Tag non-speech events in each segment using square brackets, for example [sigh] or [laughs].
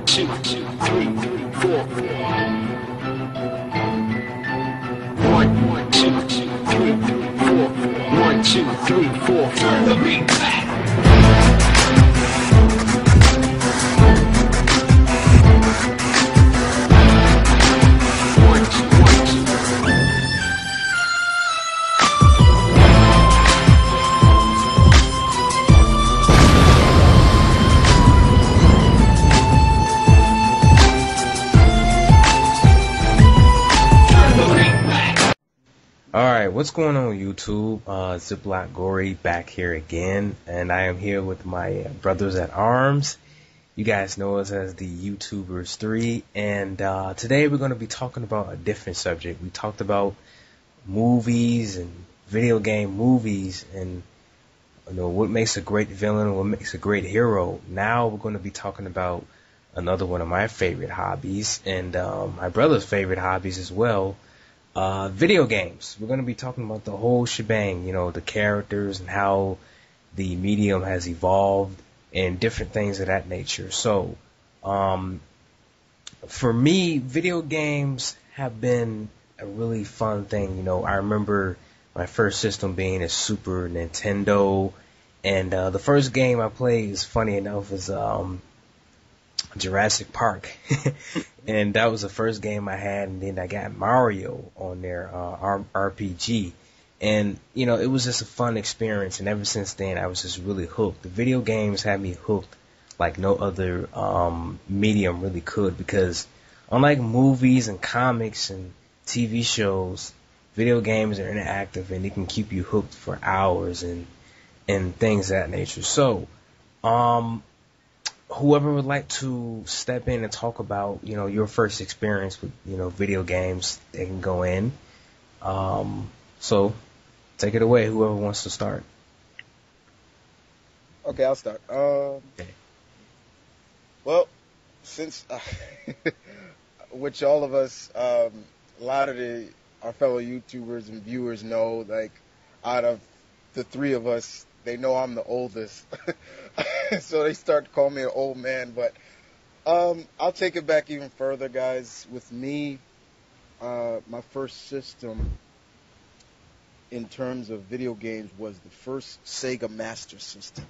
one, two, two, three, four. One, one, two, two, three, four. One, two, three, four. Back. What's going on YouTube? Uh, Ziploc Gory back here again, and I am here with my uh, brothers at arms. You guys know us as the YouTubers 3, and uh, today we're going to be talking about a different subject. We talked about movies and video game movies and you know what makes a great villain, what makes a great hero. Now we're going to be talking about another one of my favorite hobbies and um, my brother's favorite hobbies as well uh, video games. We're going to be talking about the whole shebang, you know, the characters and how the medium has evolved and different things of that nature. So, um, for me, video games have been a really fun thing. You know, I remember my first system being a Super Nintendo, and uh, the first game I played, is funny enough, was um, Jurassic Park, [laughs] and that was the first game I had. And then I got Mario on there, uh, RPG, and you know it was just a fun experience. And ever since then, I was just really hooked. The video games had me hooked like no other um, medium really could because unlike movies and comics and TV shows, video games are interactive and they can keep you hooked for hours and and things that nature. So, um, whoever would like to step in and talk about, you know, your first experience with, you know, video games, they can go in. Um, so take it away, whoever wants to start. Okay, I'll start. Um, Okay. Well, since [laughs] which all of us, um, a lot of the our fellow YouTubers and viewers know, like out of the three of us, they know I'm the oldest, [laughs] so they start to call me an old man. But um, I'll take it back even further, guys. With me, uh, my first system in terms of video games was the first Sega Master System.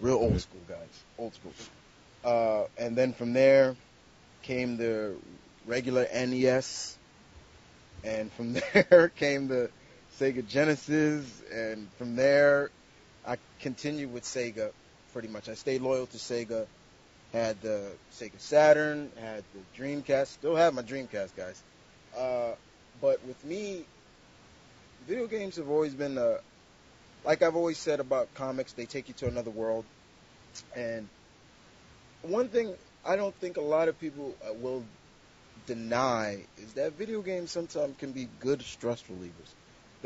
Real old school, guys. Old school. Uh, and then from there came the regular NES, and from [laughs] there came the Sega Genesis, and from there I continued with Sega pretty much. I stayed loyal to Sega. Had the Sega Saturn, had the Dreamcast, still have my Dreamcast, guys. Uh, but with me, video games have always been a, like I've always said about comics, they take you to another world. And one thing I don't think a lot of people uh, will deny is that video games sometimes can be good stress relievers.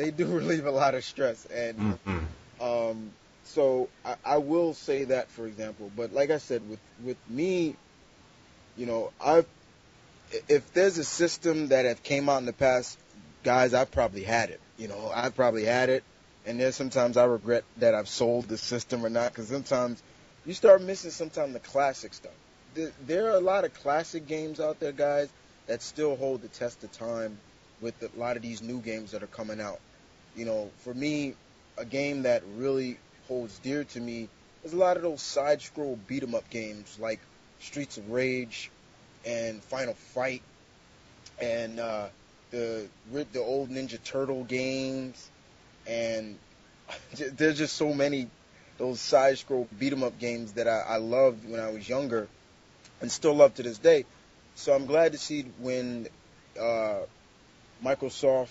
They do [laughs] relieve a lot of stress, and Mm-hmm. um, so I, I will say that, for example. But like I said, with with me, you know, I've if there's a system that have came out in the past, guys, I've probably had it. You know, I've probably had it, and there's sometimes I regret that I've sold the system or not, because sometimes you start missing sometimes the classic stuff. There, there are a lot of classic games out there, guys, that still hold the test of time with a lot of these new games that are coming out. You know, for me, a game that really holds dear to me is a lot of those side scroll beat 'em up games like Streets of Rage and Final Fight and uh, the the old Ninja Turtle games and [laughs] there's just so many those side scroll beat 'em up games that I, I loved when I was younger and still love to this day. So I'm glad to see when uh, Microsoft,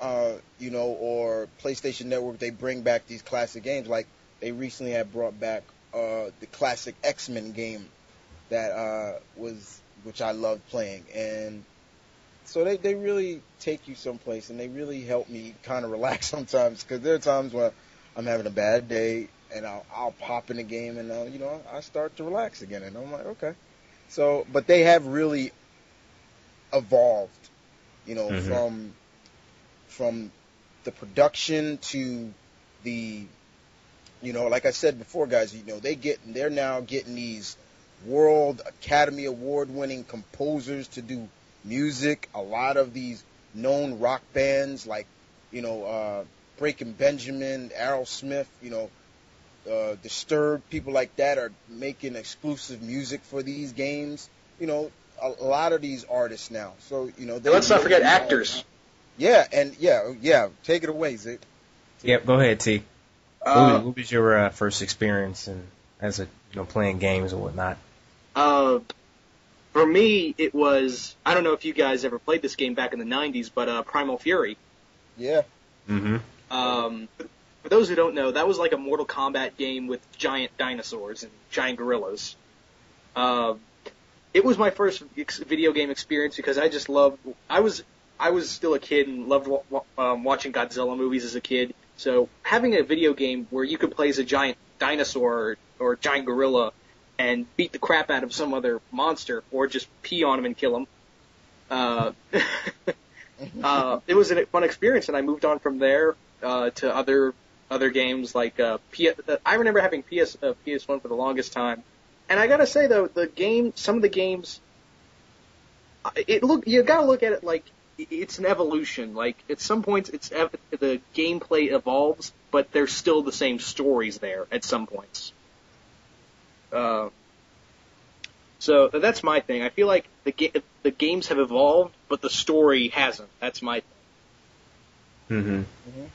uh, you know, or PlayStation Network they bring back these classic games. Like they recently had brought back uh, the classic X Men game that uh, was which I loved playing and. So they, they really take you someplace and they really help me kind of [laughs] relax sometimes because there are times when I'm having a bad day and I'll, I'll pop in a game and uh, you know I start to relax again and I'm like okay so but they have really evolved you know Mhm. from from the production to the you know like I said before guys you know they get they're now getting these World Academy Award winning composers to do music. A lot of these known rock bands like, you know, uh, Breaking Benjamin, Aerosmith, you know, uh, Disturbed, people like that are making exclusive music for these games. You know, a, a lot of these artists now. So, you know, let's not forget actors. Yeah, and yeah, yeah. Take it away, Zig. Yep, go ahead, T. what, Uh, was, what was your uh, first experience and as a you know playing games and whatnot? Uh, for me, it was I don't know if you guys ever played this game back in the '90s, but uh, Primal Fury. Yeah. Mm-hmm. Um, for those who don't know, that was like a Mortal Kombat game with giant dinosaurs and giant gorillas. Uh, it was my first ex- video game experience because I just loved. I was I was still a kid and loved um, watching Godzilla movies as a kid. So having a video game where you could play as a giant dinosaur or, or giant gorilla and beat the crap out of some other monster or just pee on him and kill him. Uh, [laughs] uh, it was a fun experience, and I moved on from there uh, to other other games like uh, P- I remember having PS uh, PS1 for the longest time, and I gotta say though the game, some of the games, it look you gotta look at it like it's an evolution. Like at some points, it's ev- the gameplay evolves, but there's still the same stories there at some points. Uh, so that's my thing. I feel like the ga- the games have evolved, but the story hasn't. That's my Mm-hmm. Mhm.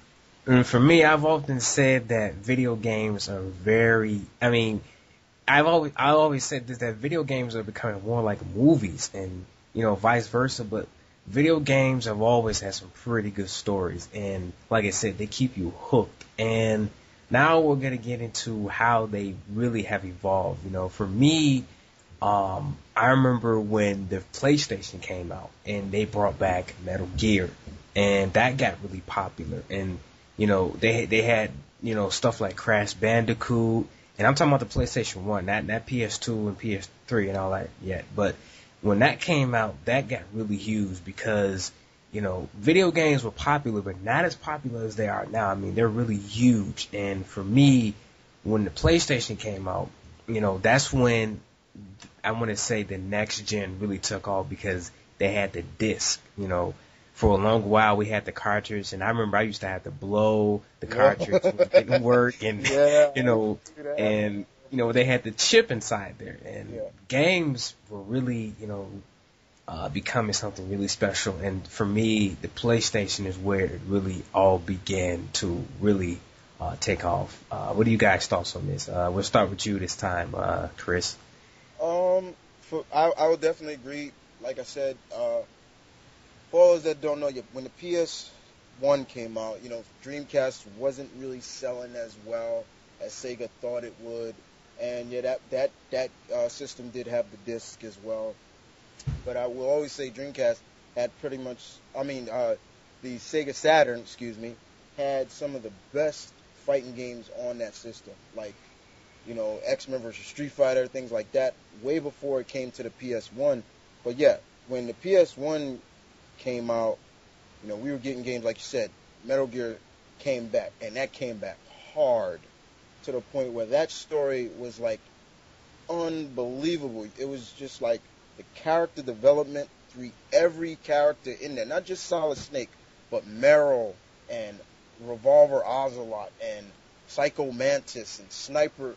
And for me, I've often said that video games are very. I mean, I've always I always said this that video games are becoming more like movies, and you know, vice versa. But video games have always had some pretty good stories, and like I said, they keep you hooked. And now we're gonna get into how they really have evolved. You know, for me, um, I remember when the PlayStation came out and they brought back Metal Gear, and that got really popular. And you know, they they had you know stuff like Crash Bandicoot, and I'm talking about the PlayStation One, not not PS2 and PS3 and all that yet. But when that came out, that got really huge because you know video games were popular, but not as popular as they are now. I mean, they're really huge. And for me, when the PlayStation came out, you know, that's when I want to say the next gen really took off because they had the disc. You know, for a long while we had the cartridge, and I remember I used to have to blow the cartridge it didn't work, and [laughs] Yeah. [laughs] you know, and you know they had the chip inside there, and Yeah. games were really you know uh, becoming something really special. And for me, the PlayStation is where it really all began to really uh, take off. Uh, what do you guys thoughts on this? Uh, we'll start with you this time, uh, Chris. Um, for I, I would definitely agree. Like I said, uh, for those that don't know, when the PS1 came out, you know, Dreamcast wasn't really selling as well as Sega thought it would, and yeah, that that that uh, system did have the disc as well. But I will always say Dreamcast had pretty much. I mean, uh, the Sega Saturn, excuse me, had some of the best fighting games on that system, like you know, X Men versus Street Fighter, things like that, way before it came to the PS1. But yeah, when the PS1 came out, you know, we were getting games like you said, Metal Gear came back, and that came back hard to the point where that story was like unbelievable. It was just like the character development through every character in there, not just Solid Snake, but Meryl and Revolver Ocelot and Psycho Mantis and Sniper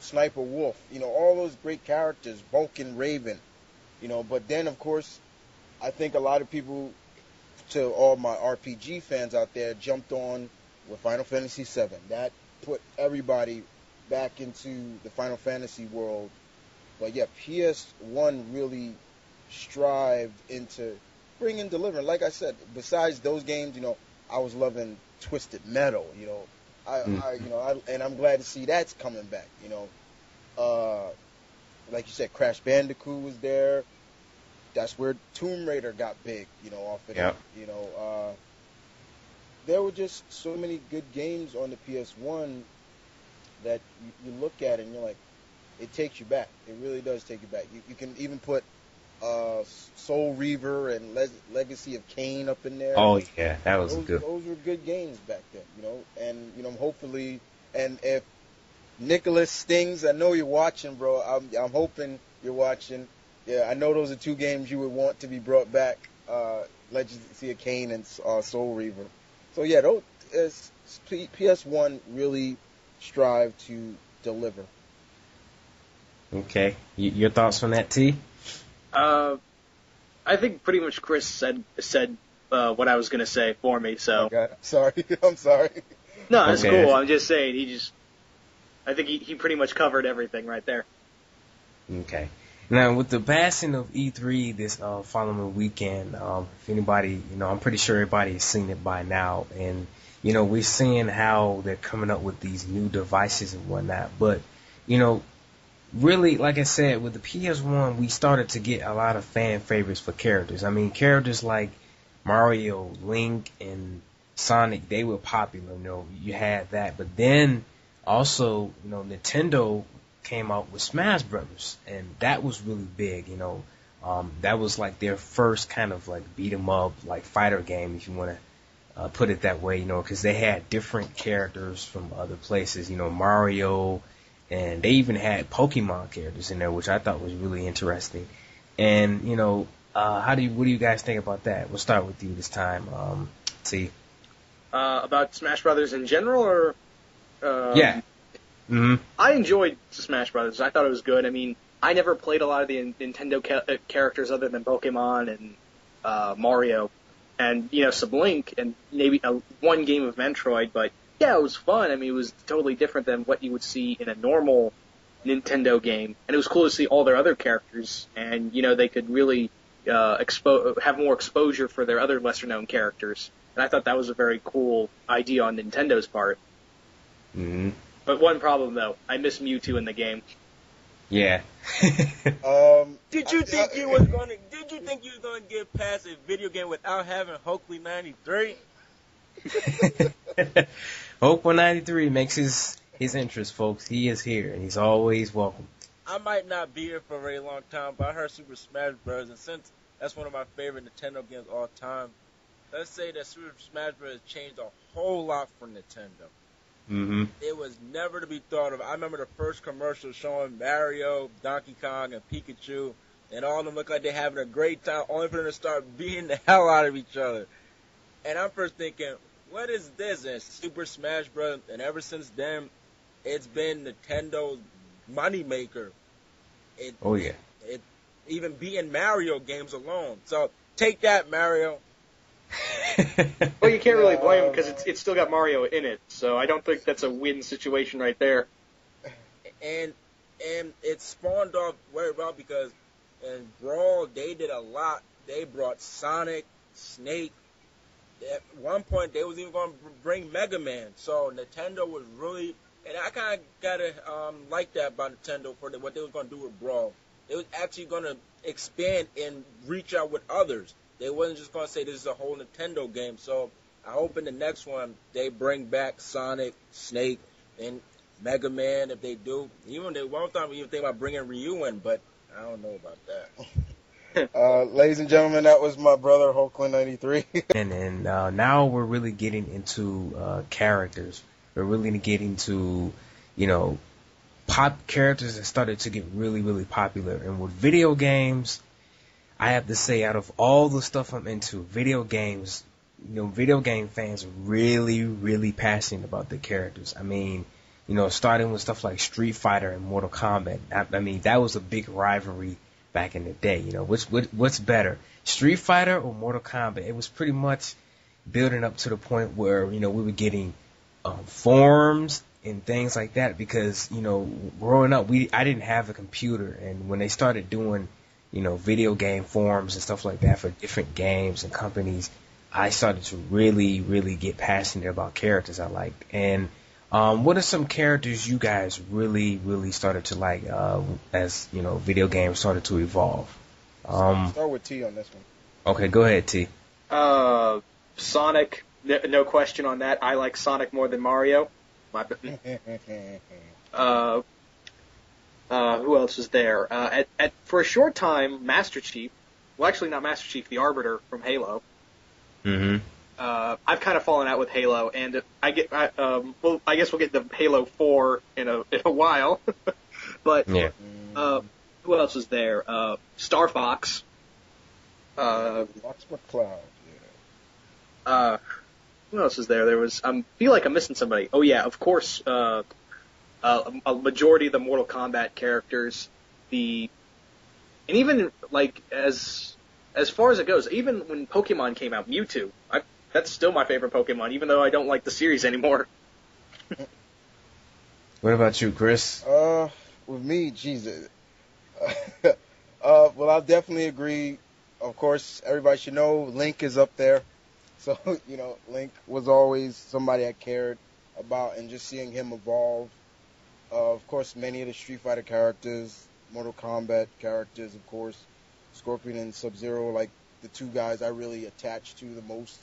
Sniper Wolf, you know, all those great characters, Vulcan Raven, you know, but then of course I think a lot of people to all my RPG fans out there jumped on with Final Fantasy VII. That put everybody back into the Final Fantasy world. But yeah, PS1 really strived into bringing delivering. Like I said, besides those games, you know, I was loving Twisted Metal. You know, I, Mm. I you know, I, and I'm glad to see that's coming back. You know, uh, like you said, Crash Bandicoot was there. That's where Tomb Raider got big. You know, off of Yep. that. You know, uh, there were just so many good games on the PS1 that you, you look at and you're like, it takes you back. It really does take you back. You, you can even put uh, Soul Reaver and Le- Legacy of Kain up in there. Oh yeah, that was those, good. those were good games back then, you know. And you know, hopefully, and if Nicholas Stings, I know you're watching, bro. I'm I'm hoping you're watching. Yeah, I know those are two games you would want to be brought back. Uh, Legacy of Kain and uh, Soul Reaver. So yeah, those, it's, PS1 really strive to deliver. Okay, y- your thoughts on that, T? Uh, I think pretty much Chris said said uh, what I was gonna say for me. So Okay, [laughs] sorry, [laughs] I'm sorry. no, that's Okay. cool. I'm just saying he just. I think he, he pretty much covered everything right there. Okay. Now, with the passing of E3 this uh, following weekend, um, if anybody, you know, I'm pretty sure everybody has seen it by now, and you know, we're seeing how they're coming up with these new devices and whatnot. But you know, really, like I said, with the PS1, we started to get a lot of fan favorites for characters. I mean, characters like Mario, Link, and Sonic, they were popular. You know, you had that, but then also, you know, Nintendo came out with Smash Brothers, and that was really big. You know, um, that was like their first kind of like beat 'em up, like fighter game, if you want to uh, put it that way. You know, because they had different characters from other places. You know, Mario, and they even had Pokemon characters in there, which I thought was really interesting. And you know, uh, how do you, what do you guys think about that? We'll start with you this time, um, T. Uh, about Smash Brothers in general, or uh, Yeah. Mm-hmm. I enjoyed Smash Brothers. I thought it was good. I mean, I never played a lot of the Nintendo ca- uh, characters other than Pokemon and uh, Mario, and you know, some Link, and maybe a, one game of Metroid. But yeah, it was fun. I mean, it was totally different than what you would see in a normal Nintendo game, and it was cool to see all their other characters, and you know, they could really uh, expo- have more exposure for their other lesser known characters. And I thought that was a very cool idea on Nintendo's part. Mm-hmm. But one problem though, I miss Mewtwo in the game. Yeah. [laughs] Um, Did you I- think I- you was gonna? Did you think you was gonna get past a video game without having Hokley '93? Hope 193 [laughs] makes his his interest, folks. He is here, and he's always welcome. I might not be here for a very long time, but I heard Super Smash Bros. And since that's one of my favorite Nintendo games of all time, let's say that Super Smash Bros. changed a whole lot for Nintendo. Mm-hmm. It was never to be thought of. I remember the first commercial showing Mario, Donkey Kong, and Pikachu, and all of them look like they're having a great time, only for them to start [laughs] beating the hell out of each other. And I'm first thinking, what is this? And Super Smash Bros. And ever since then, it's been Nintendo's moneymaker. It, Oh yeah. it even beating Mario games alone. So take that, Mario. [laughs] Well, you can't really Yeah, blame him because it's it's still got Mario in it, so I don't think that's a win situation right there. and and it spawned off very well because in Brawl they did a lot. They brought Sonic, Snake. At one point they was even going to bring Mega Man. So Nintendo was really, and I kind of gotta um, like that about Nintendo for the, what they was going to do with Brawl. They was actually going to expand and reach out with others. They wasn't just going to say this is a whole Nintendo game. So I hope in the next one they bring back Sonic, Snake, and Mega Man if they do. Even they one time even think about bringing Ryu in, but I don't know about that. [laughs] uh, ladies and gentlemen, that was my brother Hulkling ninety three. [laughs] and and uh, now we're really getting into uh, characters. We're really getting to, you know, pop characters that started to get really really popular. And with video games, I have to say, out of all the stuff I'm into, video games, you know, video game fans are really really passionate about the characters. I mean. You know, starting with stuff like Street Fighter and Mortal Kombat. I, I mean, that was a big rivalry back in the day. You know, which what, what's better, Street Fighter or Mortal Kombat? It was pretty much building up to the point where you know we were getting um, forums and things like that because you know growing up we I didn't have a computer and when they started doing you know video game forums and stuff like that for different games and companies, I started to really really get passionate about characters I liked and. Um, what are some characters you guys really, really started to like uh, as you know video games started to evolve? Um, Start with T on this one. okay, go ahead, T. Uh, Sonic, no, no question on that. I like Sonic more than Mario. My, [laughs] uh, uh, who else is there? Uh, at, at for a short time, Master Chief. Well, actually, not Master Chief, the Arbiter from Halo. Mm-hmm. uh, I've kind of fallen out with Halo, and I get, I, um, well, I guess we'll get the Halo Four in a in a while. [laughs] but Yeah. uh, who else was there? Uh, Star Fox. Uh, Fox McCloud. uh, who else is there? There was. I um, feel like I'm missing somebody. Oh yeah, of course. Uh, uh, a majority of the Mortal Kombat characters, the, and even like as as far as it goes, even when Pokemon came out, Mewtwo, I, that's still my favorite Pokemon, even though I don't like the series anymore. [laughs] What about you, Chris? Uh, with me, Jesus. [laughs] uh, well, I'll definitely agree. Of course, everybody should know Link is up there. [laughs] So, you know, Link was always somebody I cared about, and just seeing him evolve. Uh, of course, many of the Street Fighter characters, Mortal Kombat characters, of course, Scorpion and Sub Zero, like the two guys I really attached to the most.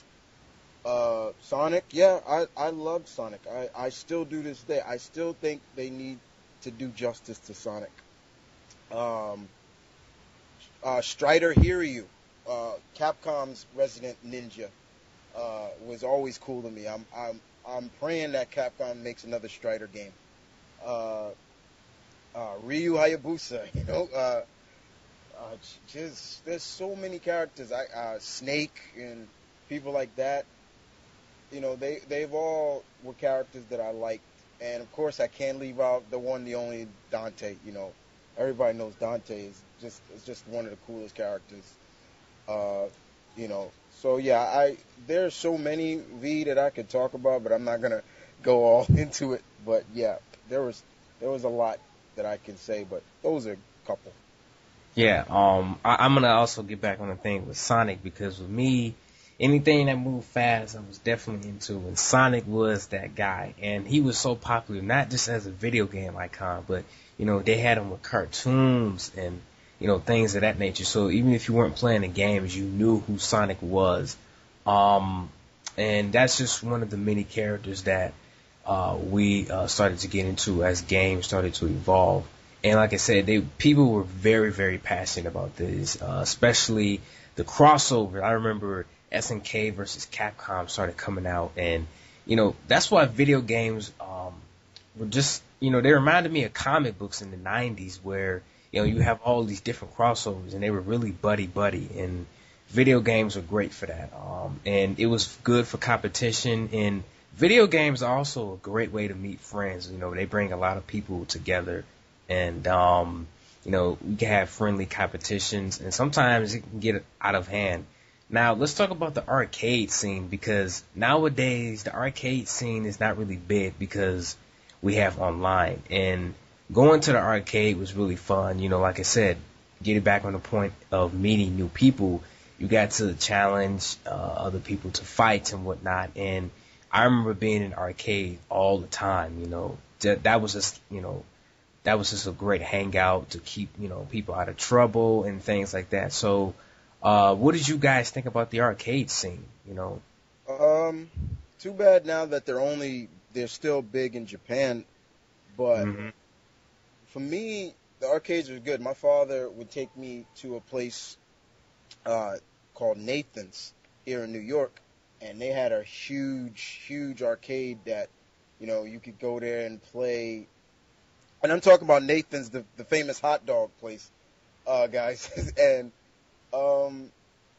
Uh, Sonic, yeah, I, I love Sonic. I, I still do this day. I still think they need to do justice to Sonic. Um, uh, Strider Hiryu, uh, Capcom's Resident Ninja, uh, was always cool to me. I'm I'm I'm praying that Capcom makes another Strider game. Uh, uh, Ryu Hayabusa, [laughs] you know, uh, uh, just there's so many characters. I uh, Snake and people like that. You know, they they've all were characters that I liked, and of course I can't leave out the one, the only Dante. You know, everybody knows Dante is just is just one of the coolest characters. Uh, you know, so yeah, I there's so many V that I could talk about, but I'm not gonna go all [laughs] into it. But yeah, there was there was a lot that I can say, but those are a couple. Yeah, um, I, I'm gonna also get back on the thing with Sonic because with me, anything that moved fast, I was definitely into, and Sonic was that guy, and he was so popular not just as a video game icon, but you know they had him with cartoons and you know things of that nature. So even if you weren't playing the games, you knew who Sonic was, um, and that's just one of the many characters that uh, we uh, started to get into as games started to evolve. And like I said, they people were very very passionate about this, uh, especially the crossover. I remember SNK versus Capcom started coming out, and you know that's why video games um, were just you know they reminded me of comic books in the '90s, where you know you have all these different crossovers, and they were really buddy buddy, and video games are great for that. Um, and it was good for competition, and video games are also a great way to meet friends. You know they bring a lot of people together, and um, you know we can have friendly competitions, and sometimes it can get out of hand. Now let's talk about the arcade scene because nowadays the arcade scene is not really big because we have online and going to the arcade was really fun. You know, like I said, getting back on the point of meeting new people, you got to challenge uh, other people to fight and whatnot. And I remember being in arcade all the time. You know, that, that was just you know that was just a great hangout to keep you know people out of trouble and things like that. So uh, what did you guys think about the arcade scene? You know, Um, too bad now that they're only they're still big in Japan, but Mhm. for me, the arcades were good. My father would take me to a place uh, called Nathan's here in New York, and they had a huge, huge arcade that you know you could go there and play. And I'm talking about Nathan's, the the famous hot dog place, uh, guys, [laughs] and um,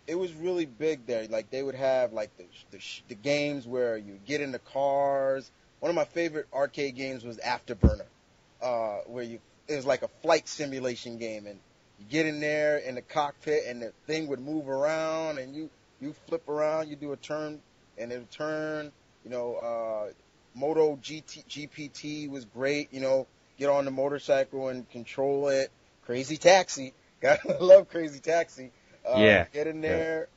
it was really big there. Like they would have like the the, the games where you get in the cars. One of my favorite arcade games was Afterburner, uh, where you it was like a flight simulation game, and you get in there in the cockpit, and the thing would move around, and you you flip around, you do a turn, and it'll turn. You know, uh, Moto GT, GPT was great. You know, get on the motorcycle and control it. Crazy Taxi, [laughs] gotta love Crazy Taxi. Uh, Yeah. Get in there.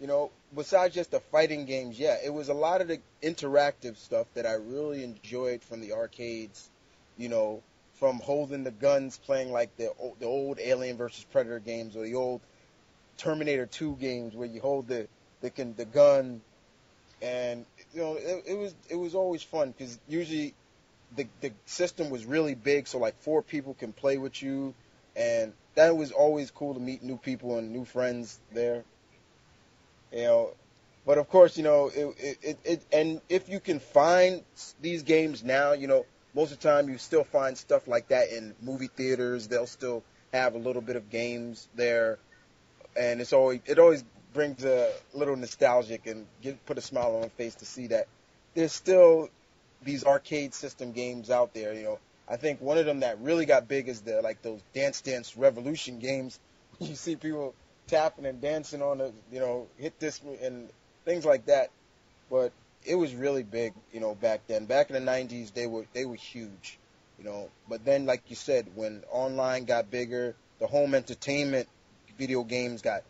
You know, besides just the fighting games, yeah, it was a lot of the interactive stuff that I really enjoyed from the arcades. You know, from holding the guns, playing like the the old Alien versus Predator games or the old Terminator 2 games where you hold the the can the gun, and you know it, it was it was always fun because usually the the system was really big, so like four people can play with you, and that was always cool to meet new people and new friends there. You know, but of course, you know, it, it, it, it, and if you can find these games now, you know, most of the time you still find stuff like that in movie theaters. They'll still have a little bit of games there, and it's always it always brings a little nostalgic and get, put a smile on my face to see that there's still these arcade system games out there. You know, I think one of them that really got big is the like those Dance Dance Revolution games. [laughs] You see people tapping and dancing on the, you know, hit this and things like that. But it was really big, you know, back then. Back in the '90s, they were they were huge, you know. But then, like you said, when online got bigger, the home entertainment video games got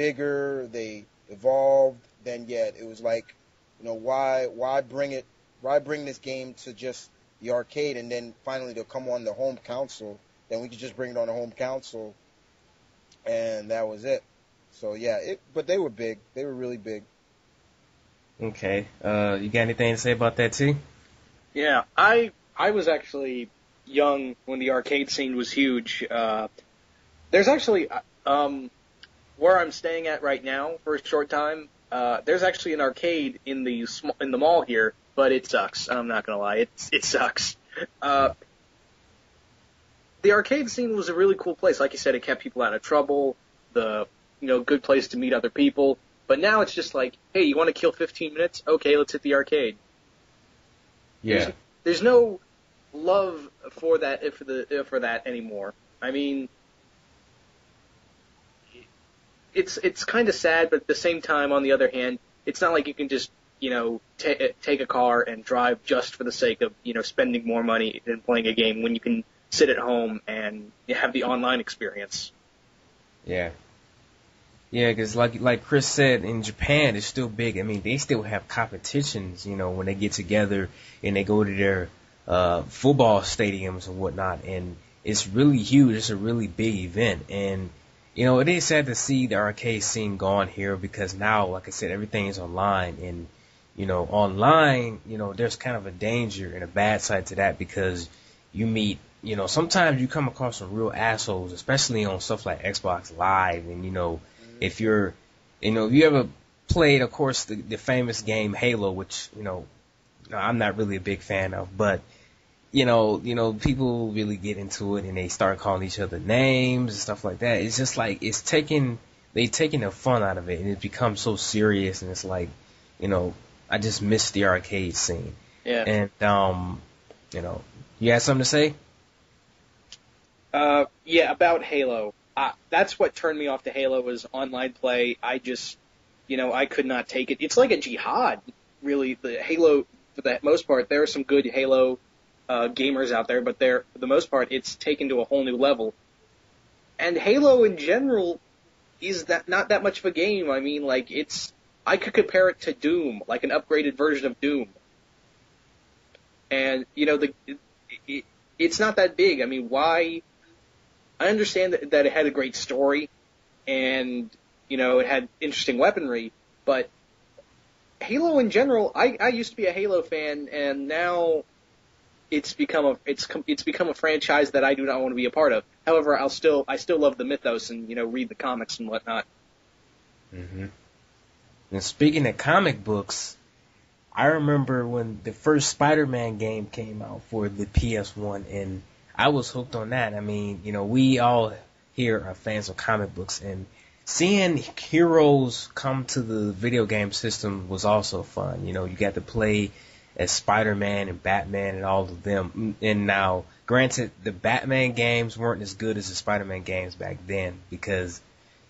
bigger. They evolved. Then, yet it was like, you know, why why bring it? Why bring this game to just the arcade and then finally they'll come on the home console? Then we could just bring it on the home console, and that was it. So yeah, it. But they were big. They were really big. Okay. Uh, you got anything to say about that, too? Yeah, I I was actually young when the arcade scene was huge. Uh, there's actually um, where I'm staying at right now for a short time. Uh, there's actually an arcade in the sm- in the mall here, but it sucks. I'm not gonna lie, it it sucks. Uh, the arcade scene was a really cool place. Like you said, it kept people out of trouble. The you know good place to meet other people. But now it's just like, hey, you want to kill 15 minutes? Okay, let's hit the arcade. Yeah. There's, there's no love for that for the for that anymore. I mean, it's it's kind of sad, but at the same time, on the other hand, it's not like you can just you know ta- take a car and drive just for the sake of you know spending more money than playing a game when you can sit at home and have the online experience. Yeah. Yeah, because like like Chris said, in Japan it's still big. I mean, they still have competitions. You know, when they get together and they go to their uh, football stadiums and whatnot, and it's really huge. It's a really big event, and you know, it is sad to see the arcade scene gone here because now, like I said, everything is online, and you know, online, you know, there's kind of a danger and a bad side to that because you meet you know, sometimes you come across some real assholes, especially on stuff like Xbox Live. And, you know, if you're, you know, if you ever played, of course, the, the famous game Halo, which, you know, I'm not really a big fan of, but, you know, you know, people really get into it and they start calling each other names and stuff like that. It's just like, it's taking, they taking the fun out of it and it becomes so serious and it's like, you know, I just miss the arcade scene. Yeah. And, um, you know, you had something to say? Uh, yeah, about Halo. Uh, that's what turned me off to Halo was online play. I just, you know, I could not take it. It's like a jihad, really. The Halo, for the most part, there are some good Halo uh, gamers out there, but they're for the most part, it's taken to a whole new level. And Halo in general is that not that much of a game. I mean, like it's I could compare it to Doom, like an upgraded version of Doom. And you know the it, it, it's not that big. I mean, why? I understand that, that it had a great story, and you know it had interesting weaponry, but Halo in general, I, I used to be a Halo fan, and now it's become a it's it's become a franchise that I do not want to be a part of. However, I'll still I still love the mythos and you know read the comics and whatnot. Mm-hmm. And speaking of comic books, I remember when the first Spider-Man game came out for the PS1, and I was hooked on that. I mean, you know, we all here are fans of comic books, and seeing heroes come to the video game system was also fun. You know, you got to play as Spider-Man and Batman and all of them. And now, granted, the Batman games weren't as good as the Spider-Man games back then because,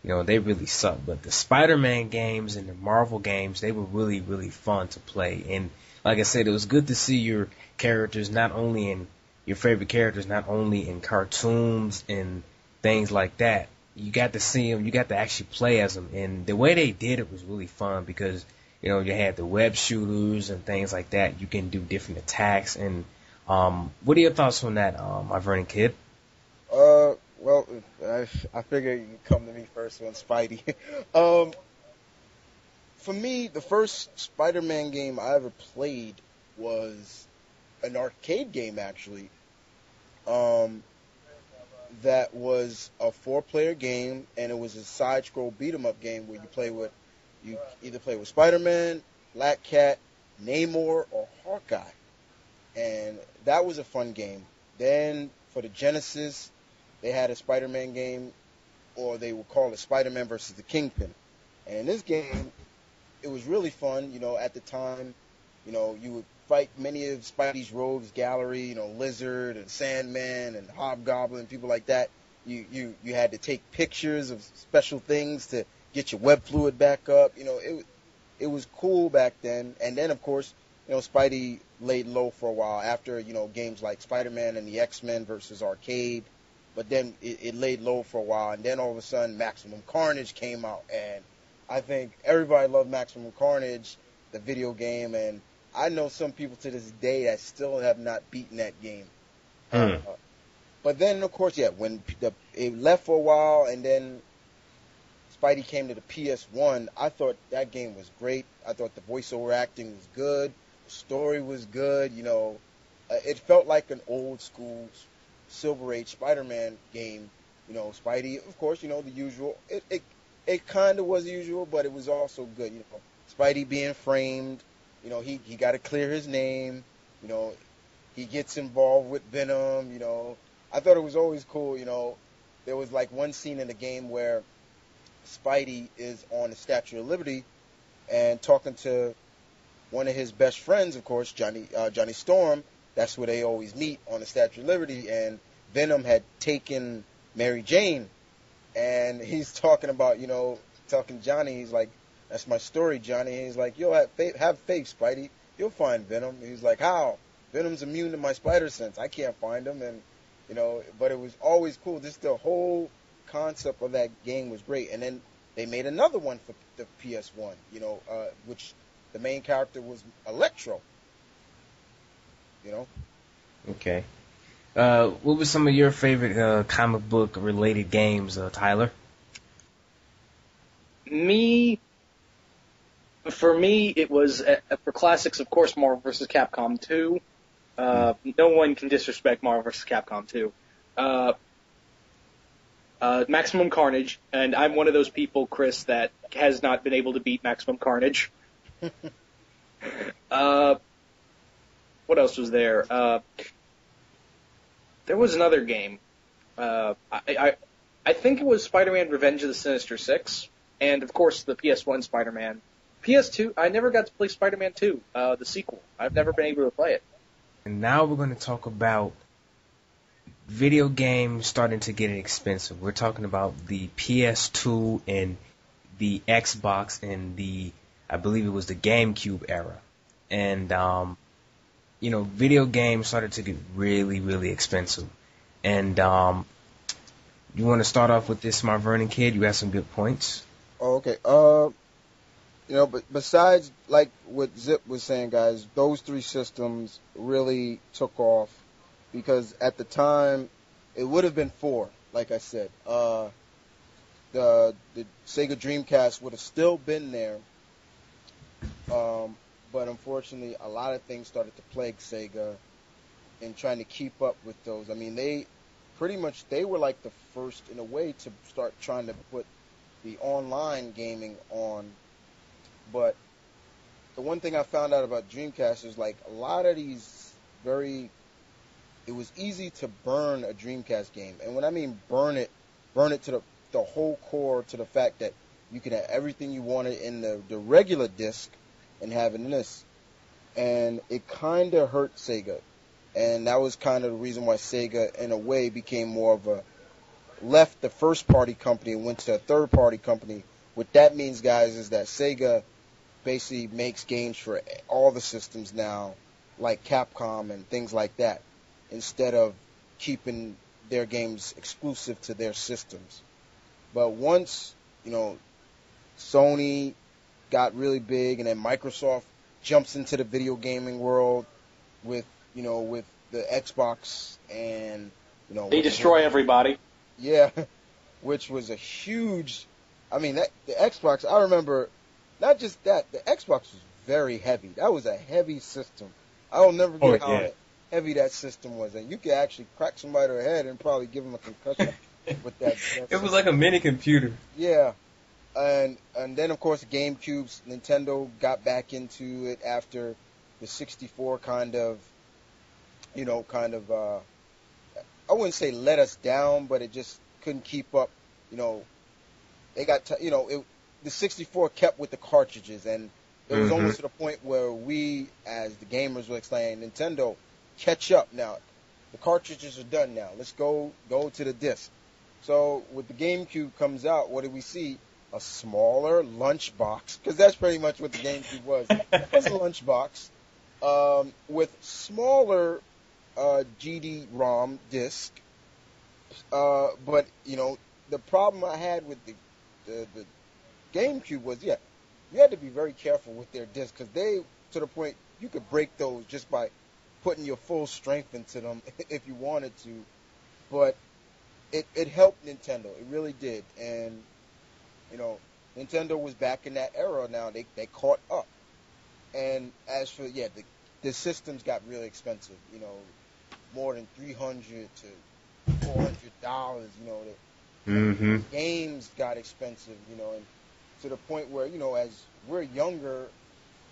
you know, they really sucked. But the Spider-Man games and the Marvel games, they were really, really fun to play. And like I said, it was good to see your characters not only in your favorite characters, not only in cartoons and things like that. You got to see them, you got to actually play as them. And the way they did it was really fun because you know, you had the web shooters and things like that. You can do different attacks. And um, what are your thoughts on that, um, my Vernon kid? Uh, well, I, I figure you come to me first on Spidey. [laughs] um, for me, the first Spider-Man game I ever played was an arcade game, actually. Um, that was a four-player game, and it was a side-scroll beat 'em up game where you play with You either play with Spider-Man, Black Cat, Namor, or Hawkeye, and that was a fun game. Then for the Genesis, they had a Spider-Man game, or they would call it Spider-Man versus the Kingpin. And in this game, it was really fun. You know, at the time, you know, you would fight many of Spidey's rogues gallery. You know, Lizard and Sandman and Hobgoblin, people like that. You you you had to take pictures of special things to get your web fluid back up. You know, it it was cool back then. And then of course, you know, Spidey laid low for a while after you know games like Spider-Man and the X-Men versus Arcade. But then it, it laid low for a while, and then all of a sudden, Maximum Carnage came out, and I think everybody loved Maximum Carnage, the video game, and I know some people to this day that still have not beaten that game. Hmm. Uh, but then, of course, yeah, when the, it left for a while, and then Spidey came to the PS1, I thought that game was great. I thought the voiceover acting was good, the story was good. You know, uh, it felt like an old school Silver Age Spider-Man game. You know, Spidey, of course, you know the usual. It it, it kind of was usual, but it was also good. You know, Spidey being framed. You know, he he got to clear his name. You know, he gets involved with Venom. You know, I thought it was always cool. You know, there was like one scene in the game where Spidey is on the Statue of Liberty and talking to one of his best friends, of course, Johnny uh, Johnny Storm. That's where they always meet on the Statue of Liberty. And Venom had taken Mary Jane, and [laughs] he's talking about, you know, talking to Johnny. He's like, "That's my story, Johnny." He's like, "Yo, have faith, have faith, Spidey. You'll find Venom." He's like, "How? Venom's immune to my spider sense. I can't find him." And you know, but it was always cool. Just the whole concept of that game was great. And then they made another one for the PS1. You know, uh, which the main character was Electro. You know, Okay. Uh, what were some of your favorite uh, comic book related games, uh, Tyler? Me, for me, it was uh, for classics, of course, Marvel vs. Capcom 2. Uh, no one can disrespect Marvel vs. Capcom 2. Uh, Maximum Carnage, and I'm one of those people, Chris, that has not been able to beat Maximum Carnage. [laughs] uh, what else was there? Uh, there was another game. Uh, I, I, I think it was Spider-Man: Revenge of the Sinister Six, and of course the PS1 Spider-Man. PS2, I never got to play Spider-Man 2, uh, the sequel. I've never been able to play it. And now we're going to talk about video games starting to get expensive. We're talking about the PS2 and the Xbox and the, I believe it was the GameCube era. And, um, you know, video games started to get really, really expensive. And, um, you want to start off with this my Vernon kid? You have some good points. Oh, okay. Uh, you know, but besides like what Zip was saying, guys, those three systems really took off because at the time it would have been four, like I said. Uh, the the Sega Dreamcast would have still been there, um, but unfortunately, a lot of things started to plague Sega in trying to keep up with those. I mean, they pretty much they were like the first in a way to start trying to put the online gaming on. But the one thing I found out about Dreamcast is like a lot of these very it was easy to burn a Dreamcast game. And when I mean burn it, burn it to the the whole core to the fact that you could have everything you wanted in the, the regular disc and in this. And it kind of hurt Sega. And that was kind of the reason why Sega, in a way, became more of a left the first party company and went to a third party company. What that means, guys, is that Sega basically makes games for all the systems now, like Capcom and things like that, instead of keeping their games exclusive to their systems. But once, you know, Sony got really big and then Microsoft jumps into the video gaming world with, you know, with the Xbox and, you know, They with the- destroy everybody. yeah, [laughs] which was a huge. I mean, that, the Xbox. I remember, not just that. The Xbox was very heavy. That was a heavy system. I'll never get Oh, how yeah. Heavy that system was, and you could actually crack somebody their head and probably give them a concussion [laughs] with that. that It was like a mini computer. yeah, and and then of course GameCube's Nintendo got back into it after the 64 kind of, you know, kind of. Uh, I wouldn't say let us down, but it just couldn't keep up. You know, they got t- you know it, the 64 kept with the cartridges, and it was Mhm. almost to the point where we, as the gamers, were saying, Nintendo, catch up now. The cartridges are done now. Let's go go to the disc. So with the GameCube comes out, what do we see? A smaller lunchbox, because that's pretty much what the GameCube was. It was a lunchbox um, with smaller uh, GD-ROM disc. Uh, but you know, the problem I had with the, the the GameCube was, yeah, you had to be very careful with their discs because they, to the point, you could break those just by putting your full strength into them [laughs] if you wanted to. But it it helped Nintendo, it really did, and you know, Nintendo was back in that era. Now they they caught up. And as for yeah, the the systems got really expensive. You know, more than three hundred to four hundred dollars. You know, the Mm-hmm. games got expensive. You know, and to the point where you know, as we're younger,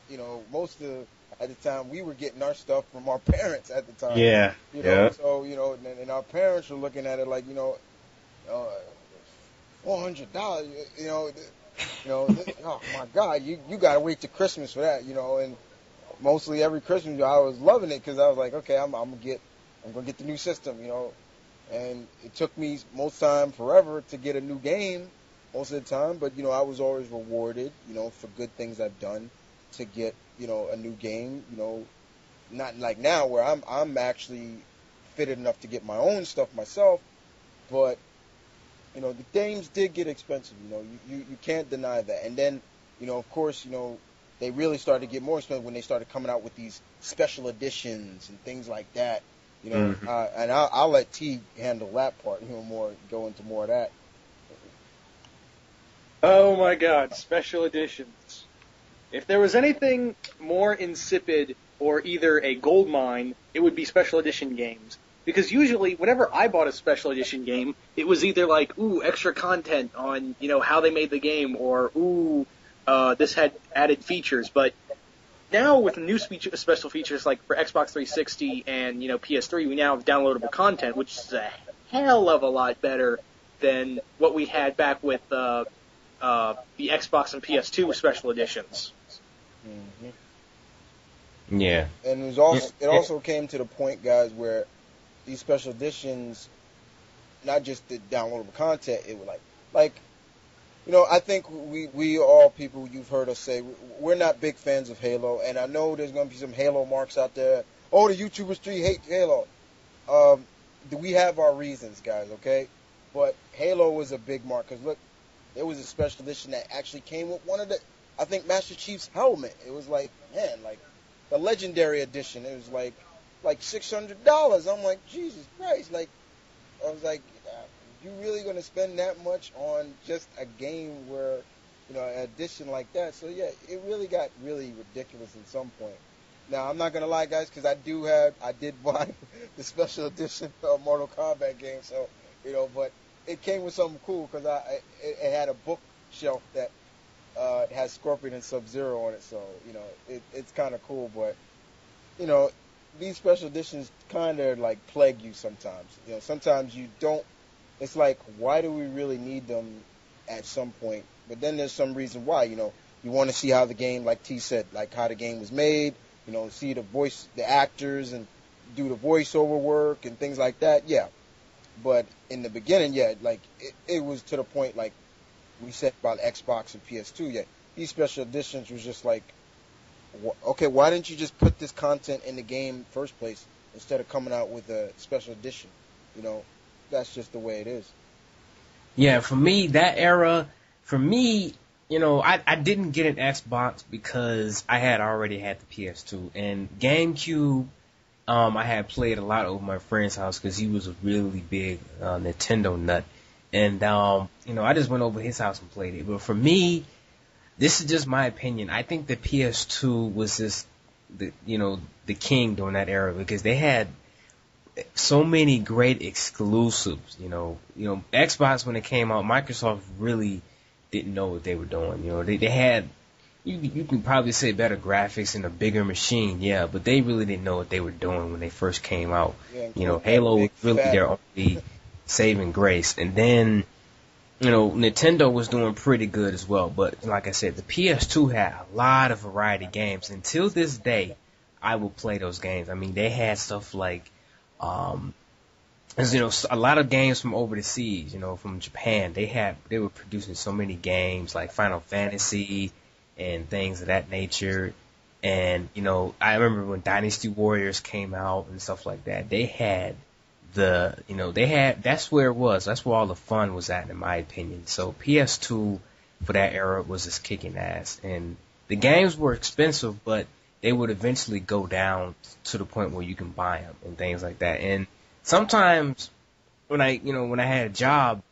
you know, most of at the time we were getting our stuff from our [laughs] parents at the time. Yeah. You know, Yeah. so you know, and, and our parents were looking at it like, you know, uh, four hundred dollars. You know, you know, [laughs] oh my God, you you gotta wait to Christmas for that. You know, and mostly every Christmas I was loving it because I was like, okay, I'm, I'm gonna get, I'm gonna get the new system. You know, and it took me most time forever to get a new game most of the time, but you know, I was always rewarded. You know, for good things I've done to get you know a new game. You know, not like now where I'm I'm actually fitted enough to get my own stuff myself, but you know the games did get expensive. You know, you, you, you can't deny that. And then you know, of course, you know they really started to get more expensive when they started coming out with these special editions and things like that. You know, Mhm. uh, and I'll, I'll let T handle that part. You know, more go into more of that. Oh my god, special editions. If there was anything more insipid or either a gold mine, it would be special edition games. Because usually, whenever I bought a special edition game, it was either like, ooh, extra content on, you know, how they made the game, or ooh, uh, this had added features. But now with new speech, special features like for Xbox 360 and, you know, PS3, we now have downloadable content, which is a hell of a lot better than what we had back with, uh, uh, the Xbox and PS2 special editions. Hmm Yeah. And it was also it also came to the point, guys, where these special editions, not just the downloadable content, it was like like you know, I think we we all people you've heard us say we're not big fans of Halo, and I know there's going to be some Halo marks out there. Oh, the YouTubers three hate Halo. Um, we have our reasons, guys. Okay, but Halo was a big mark because look, there was a special edition that actually came with one of the, I think Master Chief's helmet. It was like man, like the legendary edition. It was like like six hundred dollars. I'm like Jesus Christ, like I was like, you really gonna spend that much on just a game where, you know, an edition like that? So yeah, it really got really ridiculous at some point. Now I'm not gonna lie, guys, because I do have, I did [laughs] buy the special edition of Mortal Kombat game. So you know, but it came with something cool because I it, it had a bookshelf that uh, has Scorpion and Sub Zero on it. So you know, it, it's kind of cool, but you know, these special editions kind of like plague you sometimes. You know, sometimes you don't. It's like, why do we really need them at some point? But then there's some reason why. You know, you want to see how the game, like T said, like how the game was made. You know, see the voice, the actors, and do the voiceover work and things like that. Yeah, but in the beginning, yeah, like it, it was to the point like we said about Xbox and PS2. yet. these special editions was just like okay, why didn't you just put this content in the game first place instead of coming out with a special edition? You know, that's just the way it is. Yeah, for me, that era, for me, you know, I, I didn't get an Xbox because I had already had the PS2 and GameCube. Um, I had played a lot over my friend's house because he was a really big uh, Nintendo nut, and um, you know, I just went over his house and played it. But for me, this is just my opinion. I think the PS2 was just the you know the king during that era because they had so many great exclusives. You know, you know, Xbox when it came out, Microsoft really didn't know what they were doing. You know, they they had you you can probably say better graphics and a bigger machine, yeah, but they really didn't know what they were doing when they first came out. Yeah, You know, Halo was really their only saving grace, and then you know Nintendo was doing pretty good as well. But like I said, the PS2 had a lot of variety games. Until this day, I will play those games. I mean, they had stuff like um, as you know, a lot of games from over the seas, you know, from Japan. They had they were producing so many games like Final Fantasy and things of that nature. And you know, I remember when Dynasty Warriors came out and stuff like that. They had the you know they had that's where it was. That's where all the fun was at, in my opinion. So PS2 for that era was just kicking ass, and the games were expensive, but they would eventually go down to the point where you can buy them and things like that. And sometimes when I, you know, when I had a job,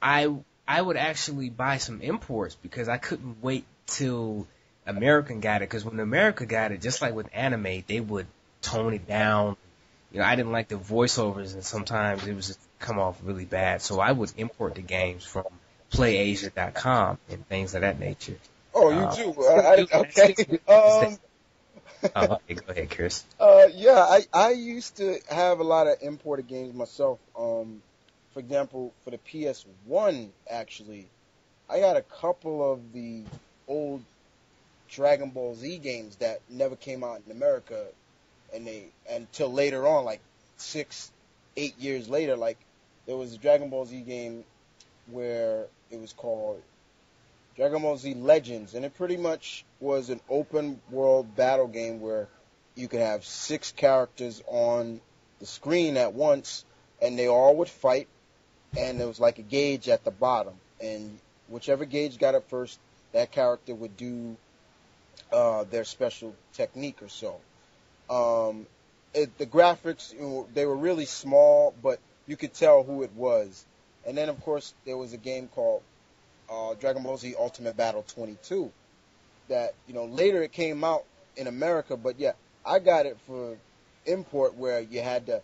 I I would actually buy some imports because I couldn't wait till American got it. Because when America got it, just like with anime, they would tone it down. You know, I didn't like the voiceovers, and sometimes it was just come off really bad. So I would import the games from PlayAsia.com and things of that nature. Oh, you Uh, too. Uh, I, okay. [laughs] [laughs] Um, Oh, okay, go ahead, Chris. [laughs] Uh, yeah, I, I used to have a lot of imported games myself. Um, for example, for the PS1, actually, I got a couple of the old Dragon Ball Z games that never came out in America, and they until later on, like six, eight years later, like there was a Dragon Ball Z game where it was called Dragon Ball Z Legends, and it pretty much was an open world battle game where you could have six characters on the screen at once, and they all would fight, and there was like a gauge at the bottom, and whichever gauge got up first, that character would do uh, their special technique or so. Um, it, the graphics, you know, they were really small, but you could tell who it was. And then, of course, there was a game called uh, Dragon Ball Z Ultimate Battle 22 that, you know, later it came out in America, but yeah, I got it for import where you had to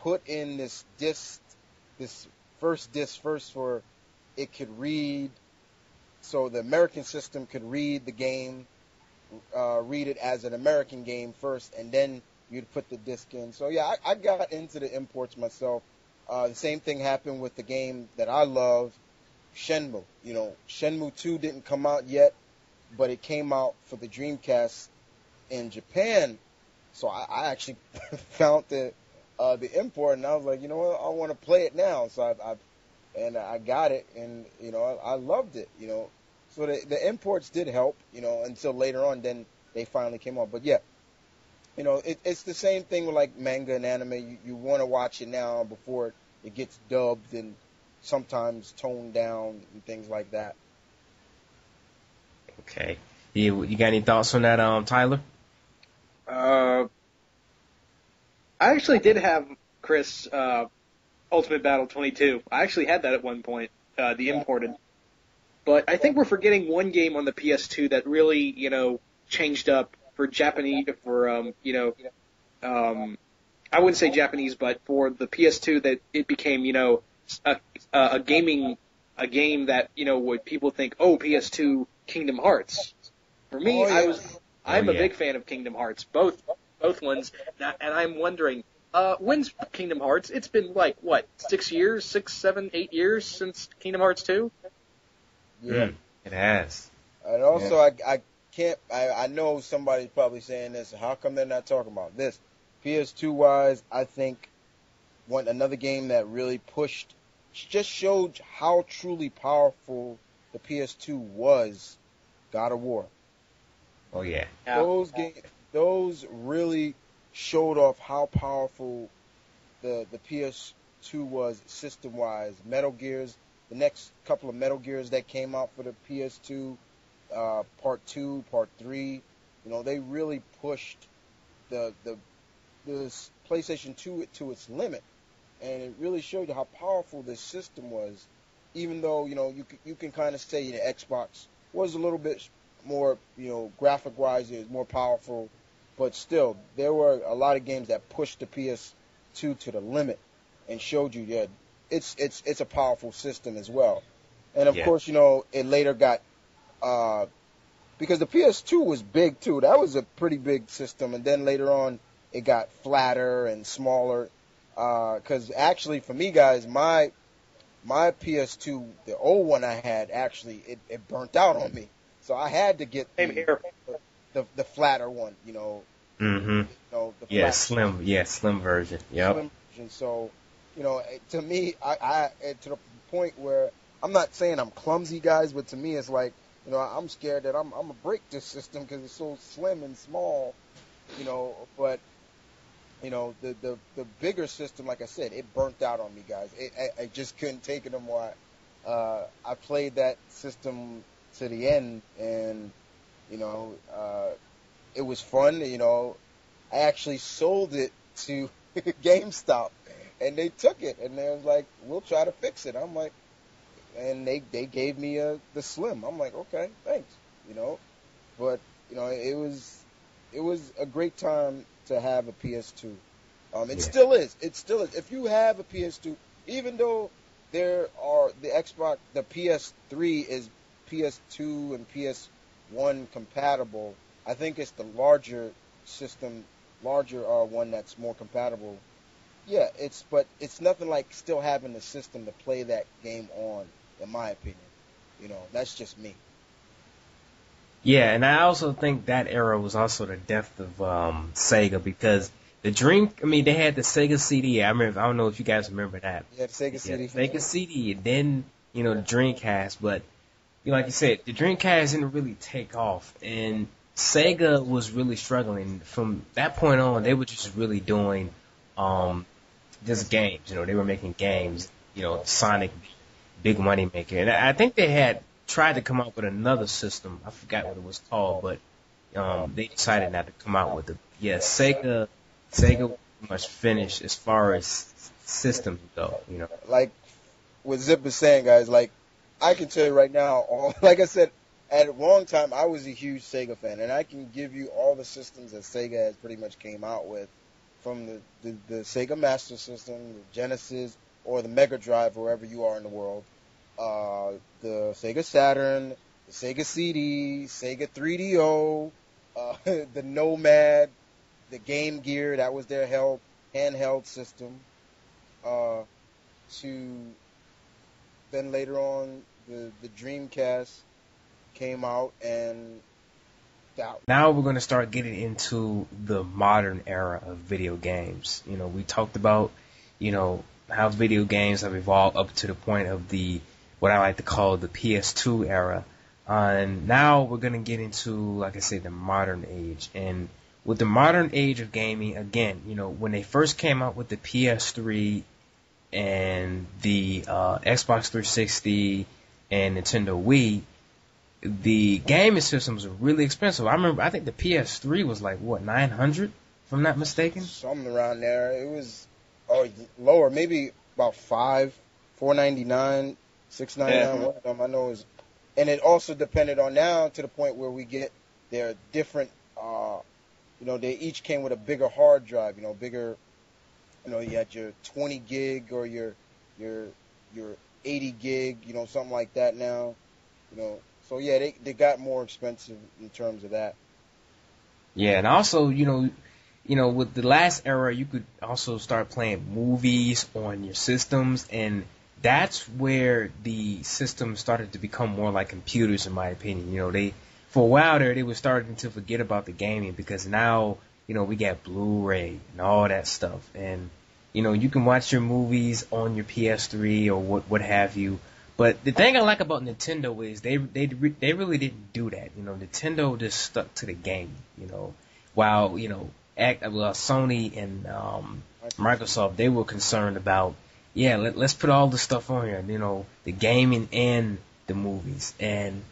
put in this disc, this first disc first for it could read, so the American system could read the game, uh, read it as an American game first, and then you'd put the disc in. So yeah, I, I got into the imports myself. Uh, the same thing happened with the game that I love, Shenmue. You know, Shenmue 2 didn't come out yet, but it came out for the Dreamcast in Japan. So I, I actually [laughs] found the uh, the import, and I was like, you know what, I want to play it now. So I, I and I got it, and you know, I, I loved it. You know, so the the imports did help. You know, until later on, then they finally came on. But yeah, you know, it, it's the same thing with like manga and anime. You, you want to watch it now before it, it gets dubbed and sometimes toned down and things like that. Okay. You you got any thoughts on that, um, Tyler? Uh, I actually did have Chris uh, Ultimate Battle 22. I actually had that at one point, uh, the imported. But I think we're forgetting one game on the PS2 that really, you know, changed up for Japanese, for um, you know, um, I wouldn't say Japanese, but for the PS2 that it became, you know, a, a a gaming, a game that you know would people think, oh, PS2 Kingdom Hearts. For me, Oh, yeah. I was, I'm Oh, a big fan of Kingdom Hearts, both both ones, and I- and I'm wondering, uh, when's Kingdom Hearts? It's been like what, six years, six, seven, eight years since Kingdom Hearts 2? Yeah. Mm, it has. And also, I, I can't. I, I know somebody's probably saying this. How come they're not talking about this? PS2 wise, I think one another game that really pushed, just showed how truly powerful the PS2 was. God of War. Oh yeah. Those games. those really showed off how powerful the the PS2 was system wise. Metal Gears, the next couple of Metal Gears that came out for the PS2, uh, Part Two, Part Three, you know, they really pushed the the the PlayStation 2 to its limit, and it really showed you how powerful this system was. Even though you know you you can kind of say the Xbox was a little bit more, you know, graphic wise, it was more powerful, but still, there were a lot of games that pushed the PS2 to the limit and showed you that it's it's it's a powerful system as well. and of Yeah. course, you know, it later got uh, because the PS2 was big too. That was a pretty big system, and then later on, it got flatter and smaller. Because actually, for me, guys, my my PS2, the old one I had, actually, it, it burnt out on me, so I had to get Same the, here. the the flatter one. You know, Mm-hmm. you know Yeah, flat- slim. Yeah, slim version. Yep. slim version. So, you know, eh, to me, I, I eh, to the point where I'm not saying I'm clumsy, guys, but to me, it's like, you know, I'm scared that I'm I'm gonna break this system because it's so slim and small, you know. But, you know, the the the bigger system, like I said, it burnt out on me, guys. It, I, I just couldn't take it anymore. Uh, I played that system to the end, and you know, uh, it was fun. You know, I actually sold it to [laughs] GameStop, and they took it, and they was like, "We'll try to fix it." I'm like, and they they gave me a the Slim. I'm like, okay, thanks, you know, but you know, it was it was a great time to have a PS2. Um, it Yeah. still is. It still is. If you have a PS2, even though there are the Xbox, the PS3 is PS2 and PS1 compatible. I think it's the larger system, larger uh, one that's more compatible. Yeah, it's but it's nothing like still having the system to play that game on, in my opinion. You know, that's just me. Yeah, and I also think that era was also the death of um, Sega because the Dream. I mean, they had the Sega CD. I remember. I don't know if you guys remember that. Yeah, the Sega Yeah, CD. Sega CD, and then you know the Dreamcast. But you know, like you said, the Dreamcast didn't really take off, and Sega was really struggling. From that point on, they were just really doing um, just games. You know, they were making games. You know, Sonic, big money maker, and I think they had tried to come up with another system. I forgot what it was called, but um, they decided not to come out with it. Yeah, Sega, Sega much finished as far as systems go. You know. like what Zip is saying, guys, like I can tell you right now, [laughs] like I said, at a long time I was a huge Sega fan, and I can give you all the systems that Sega has pretty much came out with, from the the, the Sega Master System, the Genesis, or the Mega Drive, wherever you are in the world, uh, the Sega Saturn, the Sega CD, Sega 3DO, uh, [laughs] the Nomad, the Game Gear, that was their held, handheld system. Uh, to then later on the the Dreamcast came out and Now we're going to start getting into the modern era of video games. You know, we talked about, you know, how video games have evolved up to the point of the what I like to call the PS2 era. And now we're going to get into, like I said, the modern age. And with the modern age of gaming, again, you know, when they first came out with the PS3 and the uh, Xbox 360 and Nintendo Wii, the gaming systems are really expensive. I remember, I think the PS3 was like what 900, if I'm not mistaken. something around there. It was oh lower, maybe about five, four ninety nine, six ninety nine. Yeah. One of them I know is, and it also depended on now to the point where we get their different. uh You know, they each came with a bigger hard drive. You know, bigger. You know, you had your twenty gig or your your your eighty gig. You know, something like that now. You know, so yeah, they they got more expensive in terms of that. Yeah, and also, you know, you know, with the last era, you could also start playing movies on your systems, and that's where the system started to become more like computers, in my opinion. You know, they for a while there they were starting to forget about the gaming because now, you know, we got Blu-ray and all that stuff, and you know, you can watch your movies on your PS3 or what what have you. But the thing I like about Nintendo is they they they really didn't do that. You know, Nintendo just stuck to the game. You know, while you know, act, well, Sony and um, Microsoft they were concerned about yeah, let, let's put all the stuff on here. You know, the gaming and the movies. And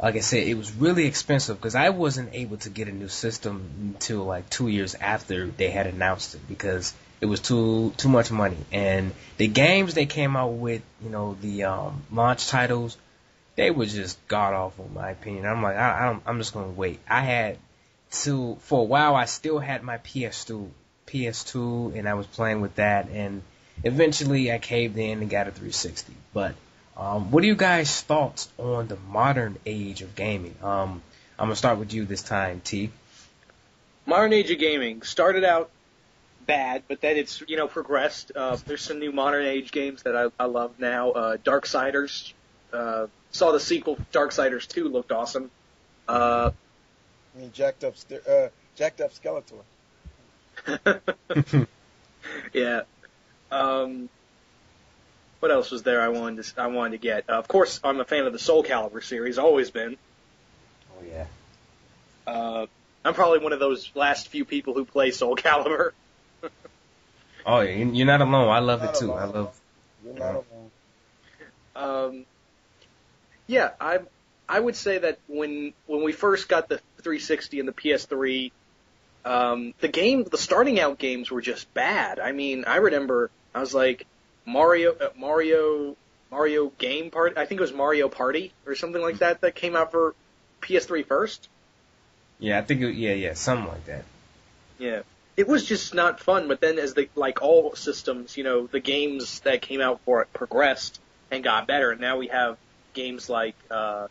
like I said, it was really expensive because I wasn't able to get a new system until like two years after they had announced it because it was too too much money. And the games they came out with, you know, the um, launch titles, they were just god awful in my opinion. I'm like, I, I I'm just gonna wait. I had to for a while. I still had my PS2, PS2, and I was playing with that. And eventually, I caved in and got a 360. But Um, what are you guys' thoughts on the modern age of gaming? Um, I'm gonna start with you this time, T. Modern age of gaming started out bad, but then it's you know progressed. Uh, there's some new modern age games that I, I love now. Uh, Darksiders. Uh, saw the sequel, Dark Darksiders 2, looked awesome. Uh, I mean, jacked up, uh, jacked up Skeletor. [laughs] yeah. Um, what else was there? I wanted to I wanted to get. Uh, of course, I'm a fan of the Soul Calibur series. Always been. Oh yeah. Uh, I'm probably one of those last few people who play Soul Calibur. Oh, you're not alone. I love it too. alone. I love. You're not alone. Um, yeah, I I would say that when when we first got the 360 and the PS3, um, the game the starting out games were just bad. I mean, I remember I was like Mario uh, Mario Mario Game Party. I think it was Mario Party or something like that that came out for PS3 first. Yeah, I think. It, yeah, yeah, something like that. Yeah. It was just not fun, but then as the like all systems, you know, the games that came out for it progressed and got better. And now we have games like uh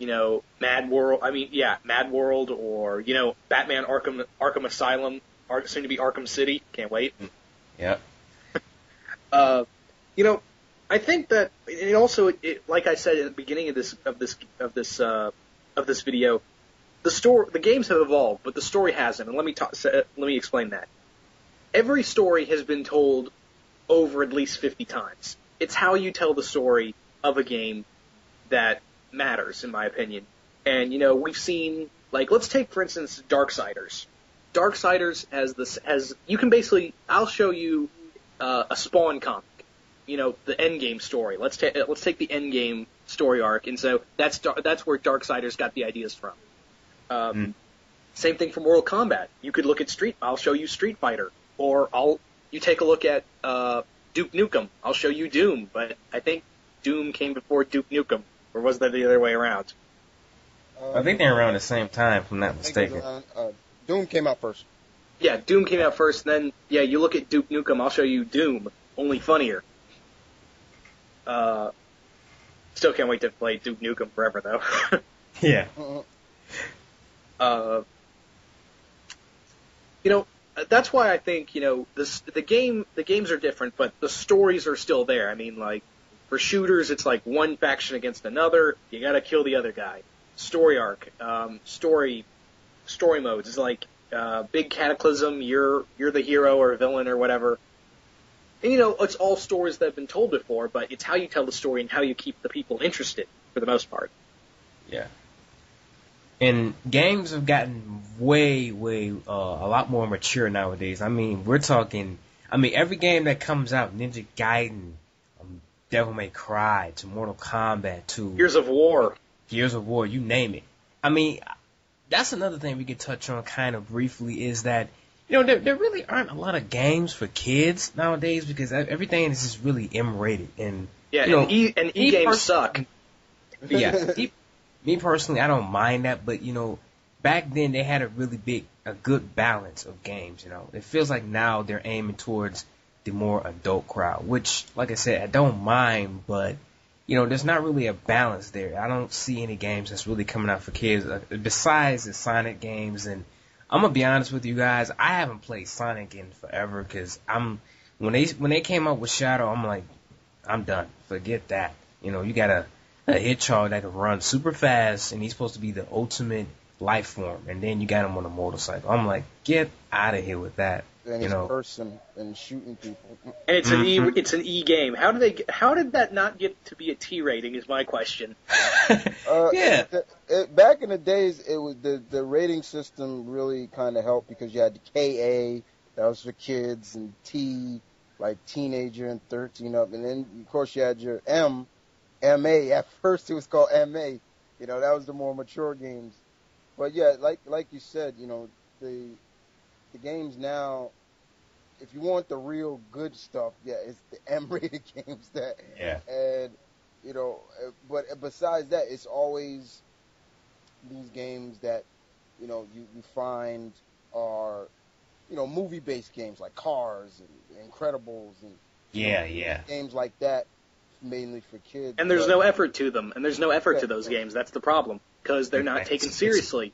you know, Mad World I mean, yeah, Mad World or, you know, Batman Arkham Arkham Asylum, Ar- soon to be Arkham City. Can't wait. Yeah. [laughs] Uh you know, I think that it also it, like I said at the beginning of this of this of this uh of this video, the story the games have evolved, but the story hasn't. And let me talk, let me explain that. Every story has been told over at least 50 times. It's how you tell the story of a game that matters, in my opinion. And you know, we've seen like let's take for instance Darksiders. Darksiders has this has you can basically I'll show you uh, a Spawn comic. You know, the end game story. Let's take let's take the end game story arc, and so that's that's where Darksiders got the ideas from. Um, Mm. Same thing for Mortal Kombat. You could look at Street. I'll show you Street Fighter, or I'll you take a look at uh, Duke Nukem. I'll show you Doom, but I think Doom came before Duke Nukem, or was that the other way around? Uh, I think they're around the same time, if I'm not I think it was mistaken. around, uh, Doom came out first. Yeah, Doom came out first, then yeah, you look at Duke Nukem. I'll show you Doom, only funnier. Uh, still can't wait to play Duke Nukem forever though. [laughs] Yeah. Uh, you know, that's why I think you know this the game the games are different, but the stories are still there. I mean, like for shooters, it's like one faction against another. You got to kill the other guy. Story arc, um, story, story modes is like uh, big cataclysm. You're you're the hero or villain or whatever. And you know, it's all stories that have been told before, but it's how you tell the story and how you keep the people interested for the most part. Yeah. And games have gotten way, way, uh, a lot more mature nowadays. I mean, we're talking, I mean, every game that comes out, Ninja Gaiden, um, Devil May Cry, to Mortal Kombat, to Years of War. Gears of War, you name it. I mean, that's another thing we could touch on kind of briefly is that, you know, there, there really aren't a lot of games for kids nowadays because e, everything is just really M-rated. And, Yeah, You and know, E and E me games suck. yeah, [laughs] me, me personally, I don't mind that, but, you know, back then they had a really big, a good balance of games, you know. It feels like now they're aiming towards the more adult crowd, which, like I said, I don't mind, but, you know, there's not really a balance there. I don't see any games that's really coming out for kids uh, besides the Sonic games. And I'm gonna be honest with you guys, I haven't played Sonic in forever because I'm when they when they came out with Shadow, I'm like, I'm done. Forget that. You know, you got a a Hitchhog that can run super fast, and he's supposed to be the ultimate life form, and then you got him on a motorcycle. I'm like, get out of here with that. And You he's know. cursing and shooting people. And it's an E Mhm. it's an E game. How did they get- how did that not get to be a T rating is my question. [laughs] Uh, Yeah. the- it- back in the days, it was the the rating system really kind of helped because you had the KA that was for kids and T like teenager and 13 up, and then of course you had your M, MA. At first it was called MA. You know that was the more mature games. But yeah, like like you said, you know the the games now. If you want the real good stuff, yeah, it's the [laughs] M-rated games that yeah. and you know, uh, but besides that, it's always these games that you know you, you find are you know movie based games like Cars and Incredibles and Yeah, yeah. games like that mainly for kids. And there's but- no effort to them, and there's no effort to Yeah. those games. That's the problem because they're not taken seriously.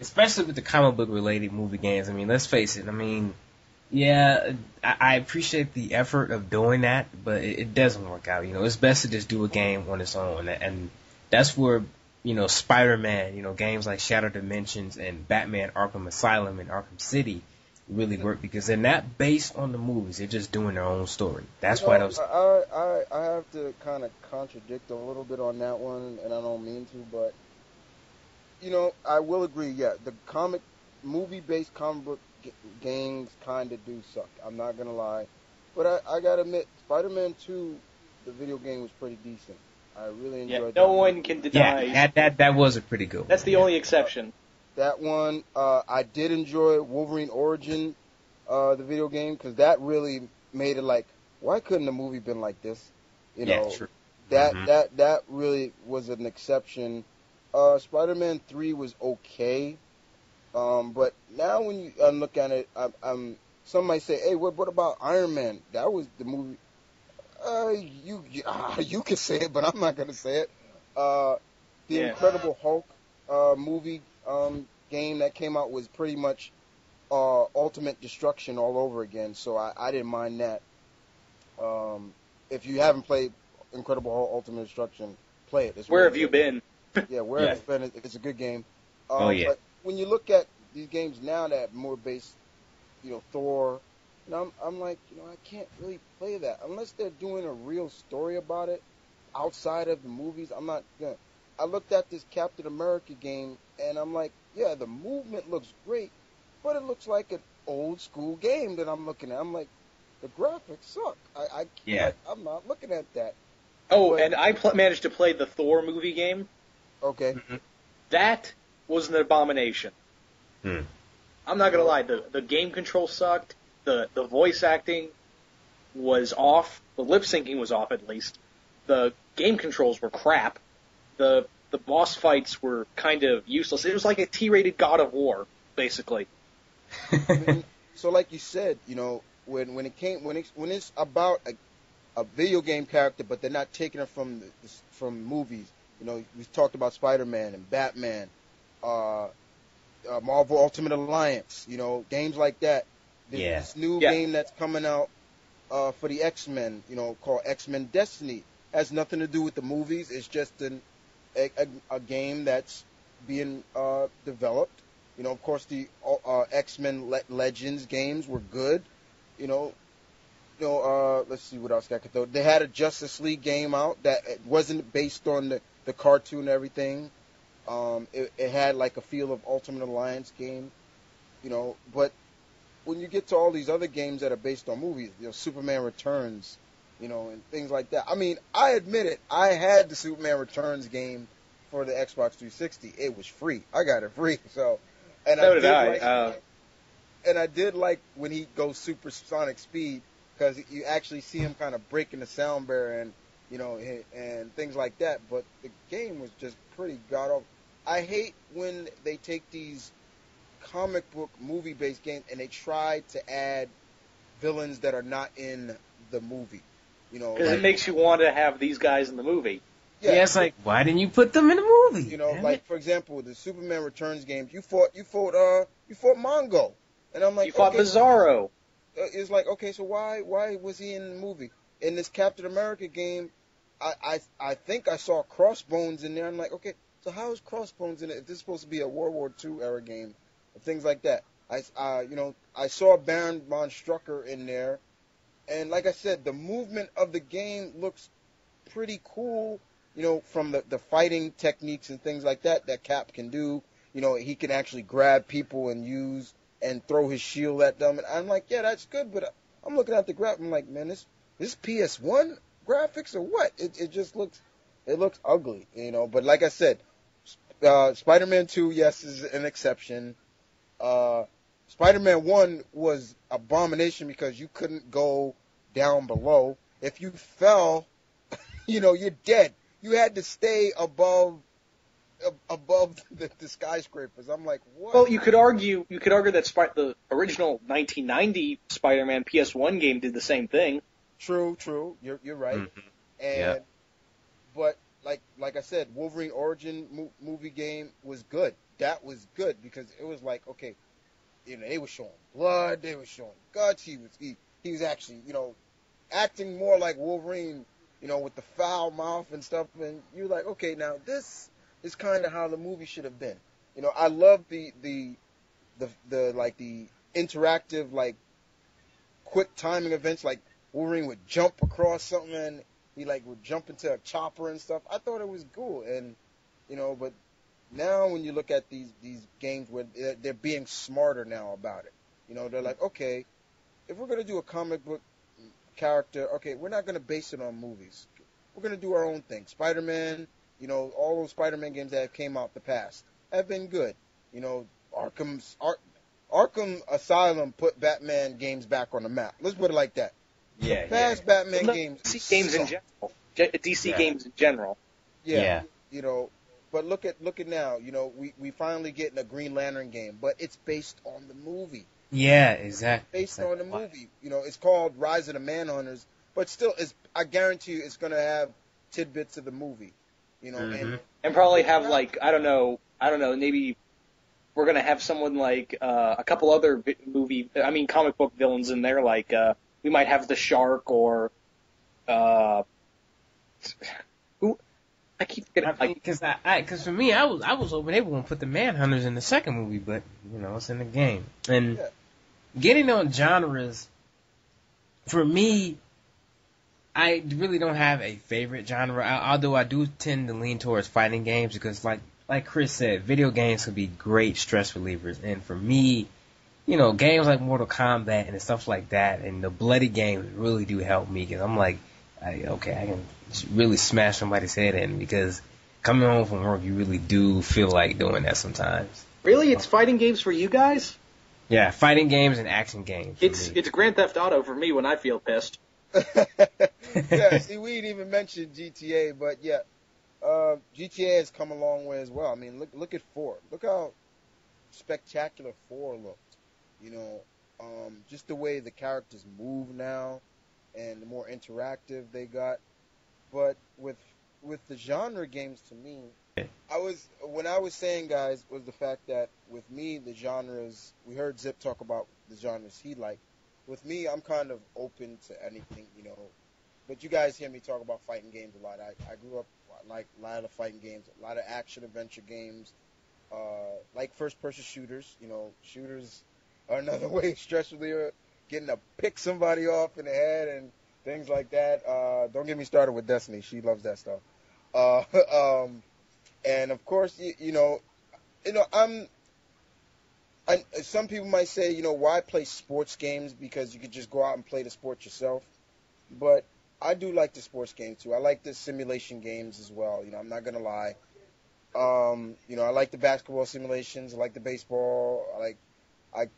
especially with the comic book related movie games. I mean, let's face it. I mean, yeah, I, I appreciate the effort of doing that, but it, it doesn't work out. You know, it's best to just do a game on its own, and that's where you know Spider-Man, you know, games like Shattered Dimensions and Batman: Arkham Asylum and Arkham City really work because they're not based on the movies. They're just doing their own story. That's You why know, those. I, I I have to kind of contradict a little bit on that one, and I don't mean to, but you know, I will agree. Yeah, the comic, movie-based comic book g- games kind of do suck. I'm not gonna lie, but I, I gotta admit, Spider-Man 2, the video game was pretty decent. I really enjoyed. Yeah, enjoyed. no that one can deny. Yeah, that that that was a pretty good. That's the yeah. only exception. That one. Uh, I did enjoy Wolverine Origin, uh, the video game, because that really made it like, why couldn't the movie been like this? You yeah, know, true. that Mhm. that that really was an exception. Uh, Spider-Man Three was okay, um, but now when you uh, look at it, I'm, I'm some might say, hey, what what about Iron Man? That was the movie. Uh, you you, [laughs] you can say it, but I'm not gonna say it. Uh, the Yeah. Incredible Hulk uh, movie um, game that came out was pretty much uh, Ultimate Destruction all over again. So I, I didn't mind that. Um, if you haven't played Incredible Hulk Ultimate Destruction, play it. It's Where really have you been? [laughs] Yeah, where Yeah. have you been? It's a good game. Um, Oh, yeah. But when you look at these games now that are more based, you know, Thor, you know, I'm, I'm like, you know, I can't really play that unless they're doing a real story about it outside of the movies. I'm not gonna. I looked at this Captain America game and I'm like, yeah, the movement looks great, but it looks like an old school game that I'm looking at. I'm like, the graphics suck. I, I can't, Yeah. I'm not looking at that. Oh, But- and I pl- managed to play the Thor movie game. Okay. That was an abomination. Hmm. I'm not gonna lie. The the game control sucked. The the voice acting was off. The lip syncing was off at least. The game controls were crap. The the boss fights were kind of useless. It was like a T-rated God of War, basically. I [laughs] mean, so like you said, you know, when when it came when it's when it's about a, a video game character, but they're not taking it from the, from movies. You know, we talked about Spider-Man and Batman, uh, uh, Marvel Ultimate Alliance. You know, games like that. This, Yeah. this new Yeah. game that's coming out uh, for the X-Men, you know, called X-Men Destiny, has nothing to do with the movies. It's just an, a, a, a game that's being uh, developed. You know, of course, the uh, X-Men Le- Legends games were good. You know, you know. Uh, let's see what else I could throw. They had a Justice League game out that wasn't based on the, the cartoon and everything. Um, it, it had like a feel of Ultimate Alliance game. You know, but when you get to all these other games that are based on movies, you know, Superman Returns, you know, and things like that. I mean, I admit it. I had the Superman Returns game for the Xbox 360. It was free. I got it free. [laughs] So, and So did I, Like, uh, and I did like when he goes supersonic speed because you actually see him kind of breaking the sound barrier and you know and, and things like that. But the game was just pretty god awful. I hate when they take these comic book movie based games and they try to add villains that are not in the movie. You know, Because like, it makes you want to have these guys in the movie. Yeah. it's like why didn't you put them in the movie? you know, Damn like it. for example, the Superman Returns games. You fought, you fought, uh, you fought Mongul, and I'm like, you fought okay, Bizarro. uh, it's like okay, so why why was he in the movie? In this Captain America game, I I, I think I saw Crossbones in there. I'm like, okay, so how is Crossbones in it if this is supposed to be a World War II era game, and things like that? I uh, you know I saw Baron von Strucker in there, and like I said, the movement of the game looks pretty cool. You know, from the the fighting techniques and things like that that Cap can do. You know, he can actually grab people and use and throw his shield at them. And I'm like, yeah, that's good. But I'm looking at the graph. I'm like, man, this this PS1 graphics or what? It it just looks it looks ugly, you know. But like I said, uh, Spider-Man 2, yes, is an exception. Uh, Spider-Man 1 was abomination because you couldn't go down below. If you fell, [laughs] you know, you're dead. You had to stay above above [laughs] the, the skyscrapers. I'm like, what? Well, you could argue you could argue that Spi- the original 1990 Spider-Man PS1 game did the same thing. True, true. You're you're right. Mhm. And Yep. but like like I said, Wolverine Origin mo- movie game was good. That was good because it was like okay, you know they were showing blood, they were showing guts. He was he he was actually you know acting more like Wolverine, you know, with the foul mouth and stuff. And you're like, okay, now this is kind of how the movie should have been. You know, I love the the the the like the interactive like quick timing events like Wolverine would jump across something and he like would jump into a chopper and stuff. I thought it was cool and you know, but now when you look at these these games where they're, they're being smarter now about it. You know, they're like, okay, if we're gonna do a comic book character, okay, we're not gonna base it on movies. We're gonna do our own thing. Spider Man, you know, all those Spider Man games that have came out the past have been good. You know, Arkham's Ar- Arkham Asylum put Batman games back on the map. Let's put it like that. Yeah, the past Batman No, games, DC games in general. DC Yeah. games in general. yeah, yeah. you know. But look at look at now. You know, we we finally getting a Green Lantern game, but it's based on the movie. Yeah, exactly. based on the movie. You know, it's called Rise of the Manhunters, but still, it's I guarantee you, it's gonna have tidbits of the movie. You know, and Mhm. and probably have like I don't know, I don't know, maybe we're gonna have someone like uh, a couple other vi- movie, I mean comic book villains in there. Like uh, we might have the shark or uh, who I keep forgetting. Like, Because I, I, cause for me, I was, I was hoping they were gonna put the Manhunters in the second movie, but you know, it's in the game. And Yeah. getting on genres, for me, I really don't have a favorite genre. I, although I do tend to lean towards fighting games because, like, like Chris said, video games can be great stress relievers. And for me, you know, games like Mortal Kombat and stuff like that, and the bloody games really do help me because I'm like, I, okay, I can really smash somebody's head in because coming home from work, you really do feel like doing that sometimes. really, it's fighting games for you guys? Yeah, fighting games and action games. It's me. it's Grand Theft Auto for me when I feel pissed. [laughs] yeah, see, we didn't even mention GTA, but yeah, uh, GTA has come a long way as well. I mean, look look at four. Look how spectacular four looked. You know, um, just the way the characters move now, and the more interactive they got. But with with the genre games, to me, I was when I was saying, guys, was the fact that with me the genres we heard Zip talk about the genres he liked. With me, I'm kind of open to anything, you know. But you guys hear me talk about fighting games a lot. I, I grew up like a lot of fighting games, a lot of action adventure games, uh, like first person shooters. You know, shooters are [laughs] another way stress reliever, getting to pick somebody off in the head and things like that. Uh, don't get me started with Destiny. She loves that stuff. Uh, [laughs] um, and of course, you, you know, you know, I'm. I, some people might say, you know, why play sports games because you could just go out and play the sport yourself. But I do like the sports game too. I like the simulation games as well. You know, I'm not gonna lie. Um, you know, I like the basketball simulations. I like the baseball. I like. I.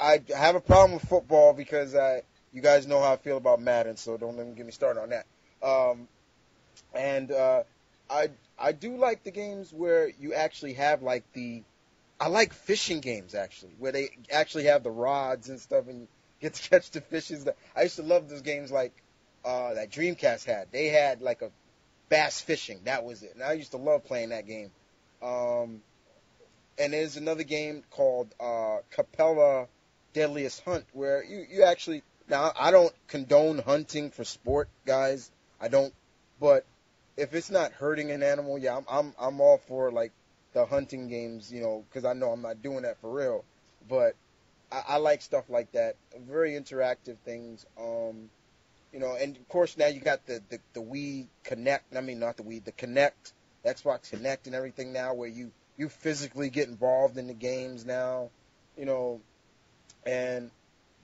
I have a problem with football because I. You guys know how I feel about Madden, so don't even get me started on that. Um, and uh, I I do like the games where you actually have like the I like fishing games actually, where they actually have the rods and stuff and you [laughs] get to catch the fishes. That I used to love those games like uh, that Dreamcast had. They had like a bass fishing. That was it. And I used to love playing that game. Um, and there's another game called uh, Cabela's Deadliest Hunt where you, you actually now I don't condone hunting for sport, guys. I don't, but if it's not hurting an animal, yeah, I'm I'm I'm all for like the hunting games, you know, because I know I'm not doing that for real. But I, I like stuff like that, very interactive things. Um, you know, and of course now you got the the, the Wii Kinect. I mean, not the Wii, the Kinect, Xbox Kinect, and everything now, where you you physically get involved in the games now. You know, and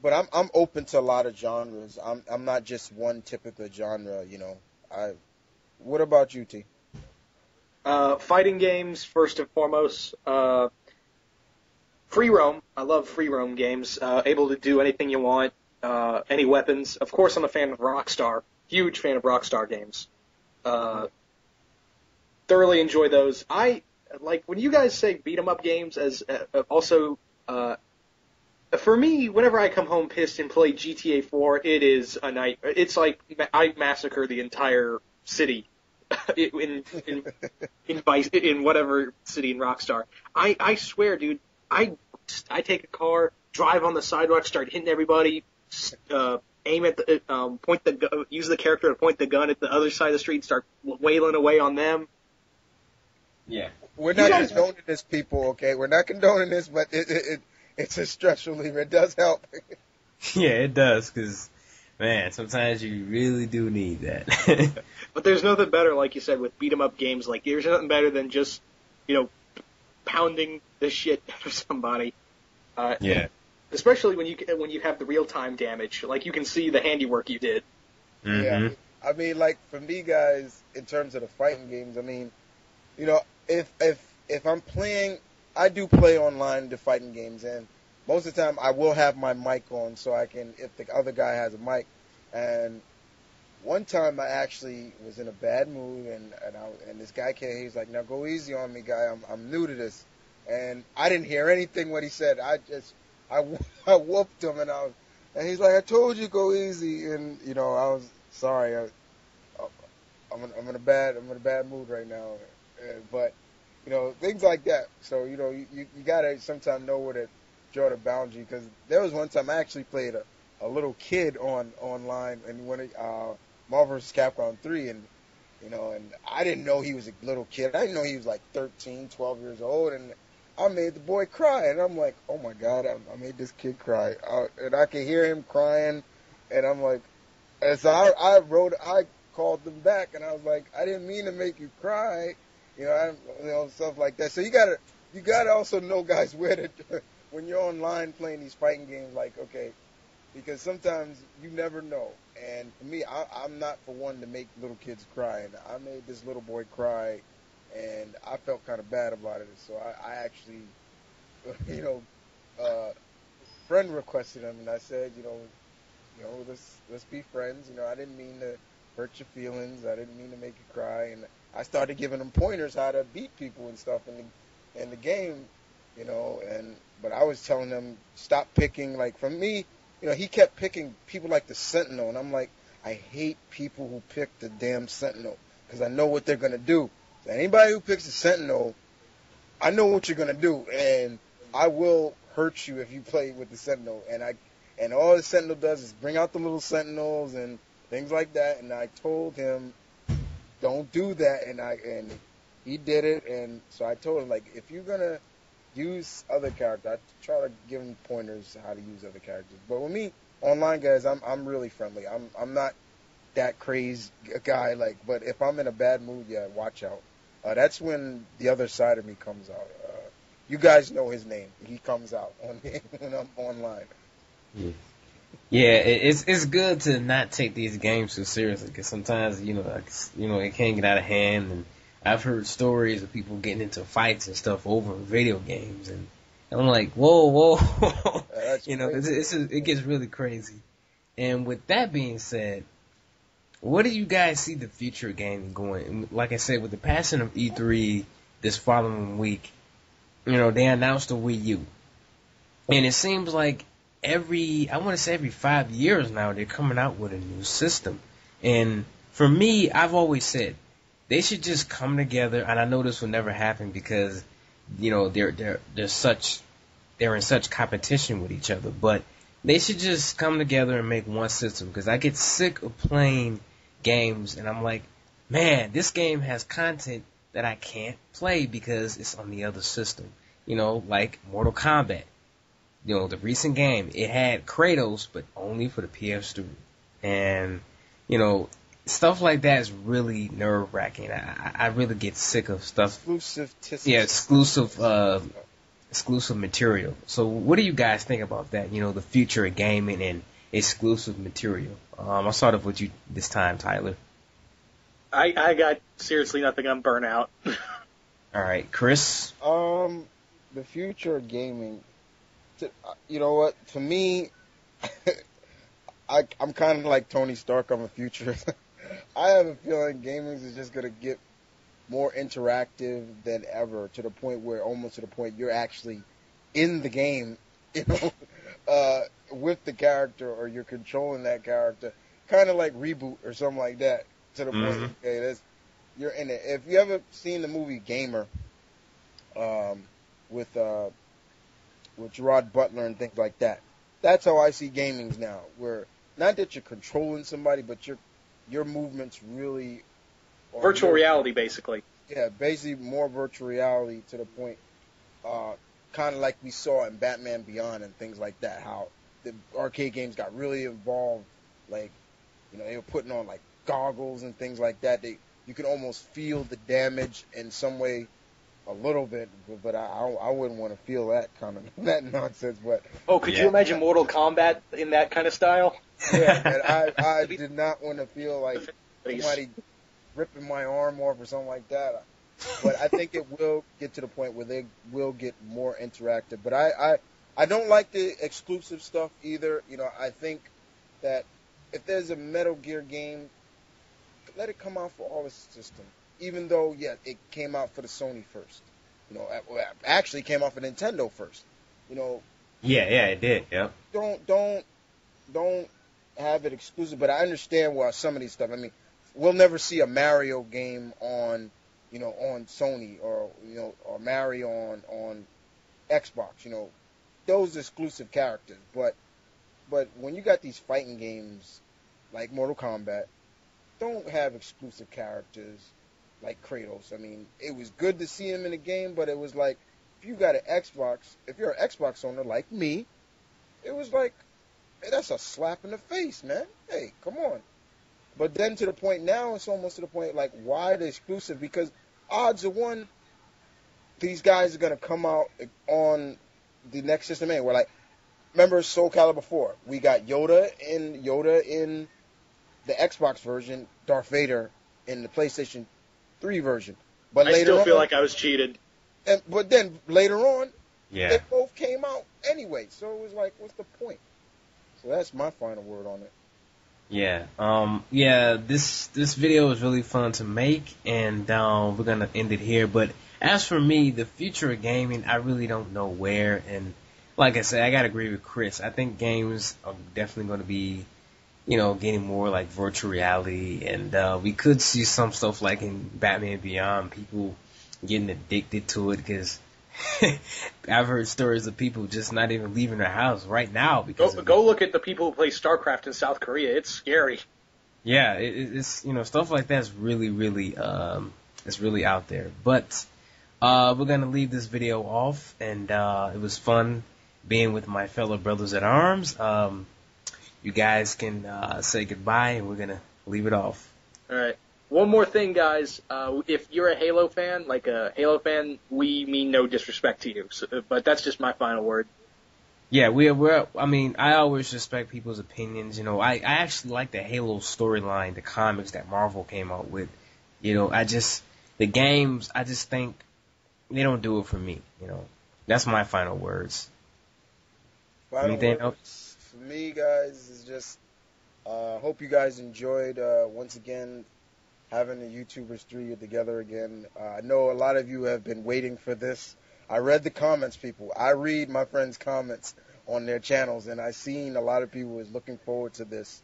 but I'm I'm open to a lot of genres. I'm I'm not just one typical genre. You know, I. What about you, T? Uh, fighting games first and foremost. Uh, free roam. I love free roam games. Uh, able to do anything you want. Uh, any weapons. Of course, I'm a fan of Rockstar. Huge fan of Rockstar games. Uh, thoroughly enjoy those. I like when you guys say beat 'em up games as uh, also uh, for me, whenever I come home pissed and play GTA 4, it is a night. It's like I massacre the entire city [laughs] in in in Vice in whatever city in Rockstar. I I swear, dude, I I take a car, drive on the sidewalk, start hitting everybody, uh, aim at the um, point the gu- use the character to point the gun at the other side of the street, start wailing away on them. Yeah. We're not guys- condoning this, people. Okay, we're not condoning this, but it, it, it it's a stress reliever. It does help. [laughs] Yeah, it does, cause man, sometimes you really do need that. [laughs] But there's nothing better, like you said, with beat 'em up games. Like there's nothing better than just you know pounding the shit [laughs] out of somebody. Uh, yeah. especially when you when you have the real time damage. Like you can see the handiwork you did. hmm Yeah. I mean, like for me, guys, in terms of the fighting games, I mean, you know, if if if I'm playing, I do play online the fighting games, and most of the time I will have my mic on so I can, if the other guy has a mic, and one time I actually was in a bad mood, and and, I, and this guy came, he's like, "Now go easy on me, guy. I'm I'm new to this," and I didn't hear anything what he said. I just I [laughs] I whooped him, and I was, and he's like, "I told you go easy," and you know I was sorry. I, I'm in, I'm in a bad I'm in a bad mood right now, but you know things like that. So you know you you, you gotta sometimes know where to draw the boundary because there was one time I actually played a, a little kid on online and when it, uh, Marvel vs. Capcom 3 and you know and I didn't know he was a little kid. I didn't know he was like 13, 12 years old and I made the boy cry and I'm like, oh my god, I, I made this kid cry uh, and I could hear him crying and I'm like, and so I, I wrote I called them back and I was like, I didn't mean to make you cry, you know, I, you know stuff like that. So you gotta you gotta also know guys [laughs] where to when you're online playing these fighting games. Like okay, because sometimes you never know. And for me, I, I'm not for one to make little kids cry, and I made this little boy cry, and I felt kind of bad about it. So I, I actually, [laughs] you know, uh, friend requested him, and I said, you know, you know, let's let's be friends. You know, I didn't mean to hurt your feelings. I didn't mean to make you cry, and I started giving him pointers how to beat people and stuff in the in the game. You know, and but I was telling him stop picking. Like for me, you know, he kept picking people like the Sentinel, and I'm like, I hate people who pick the damn Sentinel because I know what they're gonna do. Anybody who picks the Sentinel, I know what you're gonna do, and I will hurt you if you play with the Sentinel. And I, and all the Sentinel does is bring out the little Sentinels and things like that. And I told him, don't do that, and I and he did it. And so I told him like, if you're gonna use other characters, I try to give him pointers how to use other characters. But with me, online guys, I'm I'm really friendly. I'm I'm not that crazy guy like. But if I'm in a bad mood, yeah, watch out. Uh, that's when the other side of me comes out. Uh, you guys know his name. He comes out on [laughs] when I'm online. Yeah, it's it's good to not take these games so seriously because sometimes you know like, you know it can get out of hand, and I've heard stories of people getting into fights and stuff over video games, and I'm like, whoa, whoa, [laughs] Uh, you know, it's, it's it gets really crazy. And with that being said, what do you guys see the future of gaming going? And Like I said, with the passing of E3 this following week, you know, they announced the Wii U. And it seems like every, I want to say every five years now, they're coming out with a new system. And for me, I've always said they should just come together. And I know this will never happen because, you know, they're, they're, they're such, they're in such competition with each other. But they should just come together and make one system because I get sick of playing games and I'm like, man, this game has content that I can't play because it's on the other system. You know, like Mortal Kombat. You know, the recent game, it had Kratos, but only for the PS3. And, you know, stuff like that is really nerve wracking. I, I I really get sick of stuff Exclusive. yeah, exclusive, uh, exclusive material. So, what do you guys think about that? You know, the future of gaming and exclusive material. Um, I'll start off with you this time, Tyler. I, I got seriously nothing on burnout. [laughs] All right, Chris. Um, the future of gaming. To, you know what? For me, [laughs] I, I'm kind of like Tony Stark. I'm a futurist. I have a feeling gaming is just gonna get more interactive than ever, to the point where almost to the point you're actually in the game. [laughs] You know, uh, with the character or you're controlling that character, kind of like reboot or something like that. To the Mhm. point, okay, that's you're in it. If you ever seen the movie Gamer, um, with uh, with Gerard Butler and things like that, that's how I see gamings now. Where not that you're controlling somebody, but your your movements really are Virtual your- reality, basically. yeah, basically more virtual reality to the point, uh, kind of like we saw in Batman Beyond and things like that. How the arcade games got really involved, like you know they were putting on like goggles and things like that. They you can almost feel the damage in some way, a little bit, but, but I I I wouldn't want to feel that kind of [laughs] that nonsense. But Oh, could Yeah. you imagine Mortal Kombat in that kind of style? yeah, [laughs] man, I I did not want to feel like somebody ripping my arm off or something like that. But I think it will get to the point where they will get more interactive. But I, I, I don't like the exclusive stuff either. You know, I think that if there's a Metal Gear game, let it come out for all the system. Even though, yeah, it came out for the Sony first. You know, actually came out for Nintendo first. You know, Yeah, yeah, it did. Yep. don't don't don't have it exclusive. But I understand why some of these stuff. I mean, we'll never see a Mario game on you know on Sony or you know or Mario on on Xbox. You know, those exclusive characters. But but when you got these fighting games like Mortal Kombat, don't have exclusive characters like Kratos. I mean, it was good to see him in the game, but it was like if you got an Xbox, if you're an Xbox owner like me, it was like, hey, that's a slap in the face, man. Hey, come on. But then to the point now, it's almost to the point like, why the exclusive? Because odds are one, these guys are gonna come out on the next system anyway. Like, remember Soul Calibur 4? We got Yoda in Yoda in the Xbox version, Darth Vader in the PlayStation 3 version. But later I later still on, feel like I was cheated. and, but then later on, Yeah. they both came out anyway. So it was like, what's the point? So that's my final word on it. Yeah. Um. Yeah. This this video was really fun to make, and um, we're gonna end it here. But as for me, the future of gaming, I really don't know where. And like I said, I gotta agree with Chris. I think games are definitely going to be, you know, getting more like virtual reality, and uh, we could see some stuff like in Batman Beyond, people getting addicted to it because. [laughs] I've heard stories of people just not even leaving their house right now because Go, go look at the people who play StarCraft in South Korea. It's scary. yeah, it, it- it's you know stuff like that's really really um it's really out there. But uh we're gonna leave this video off, and uh it was fun being with my fellow brothers at arms. Um, you guys can uh, say goodbye, and we're gonna leave it off. All right. One more thing, guys. Uh, if you're a Halo fan, like a Halo fan, we mean no disrespect to you. So, but that's just my final word. Yeah, we're we're. I mean, I always respect people's opinions. You know, I I actually like the Halo storyline, the comics that Marvel came out with. You know, I just the games. I just think they don't do it for me. You know, that's my final words. Final Anything words else? For me, guys, is just uh, hope you guys enjoyed uh, once again having the YouTubers three together again. Uh, I know a lot of you have been waiting for this. I read the comments, people. I read my friends' comments on their channels, and I seen a lot of people is looking forward to this.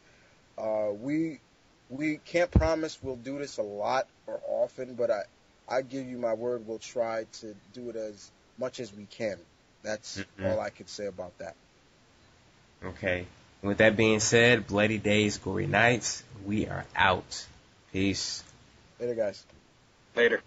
Uh, we we can't promise we'll do this a lot or often, but I I give you my word we'll try to do it as much as we can. That's Mhm. all I can say about that. Okay. With that being said, bloody days, gory nights. We are out. Peace. Later, guys. Later.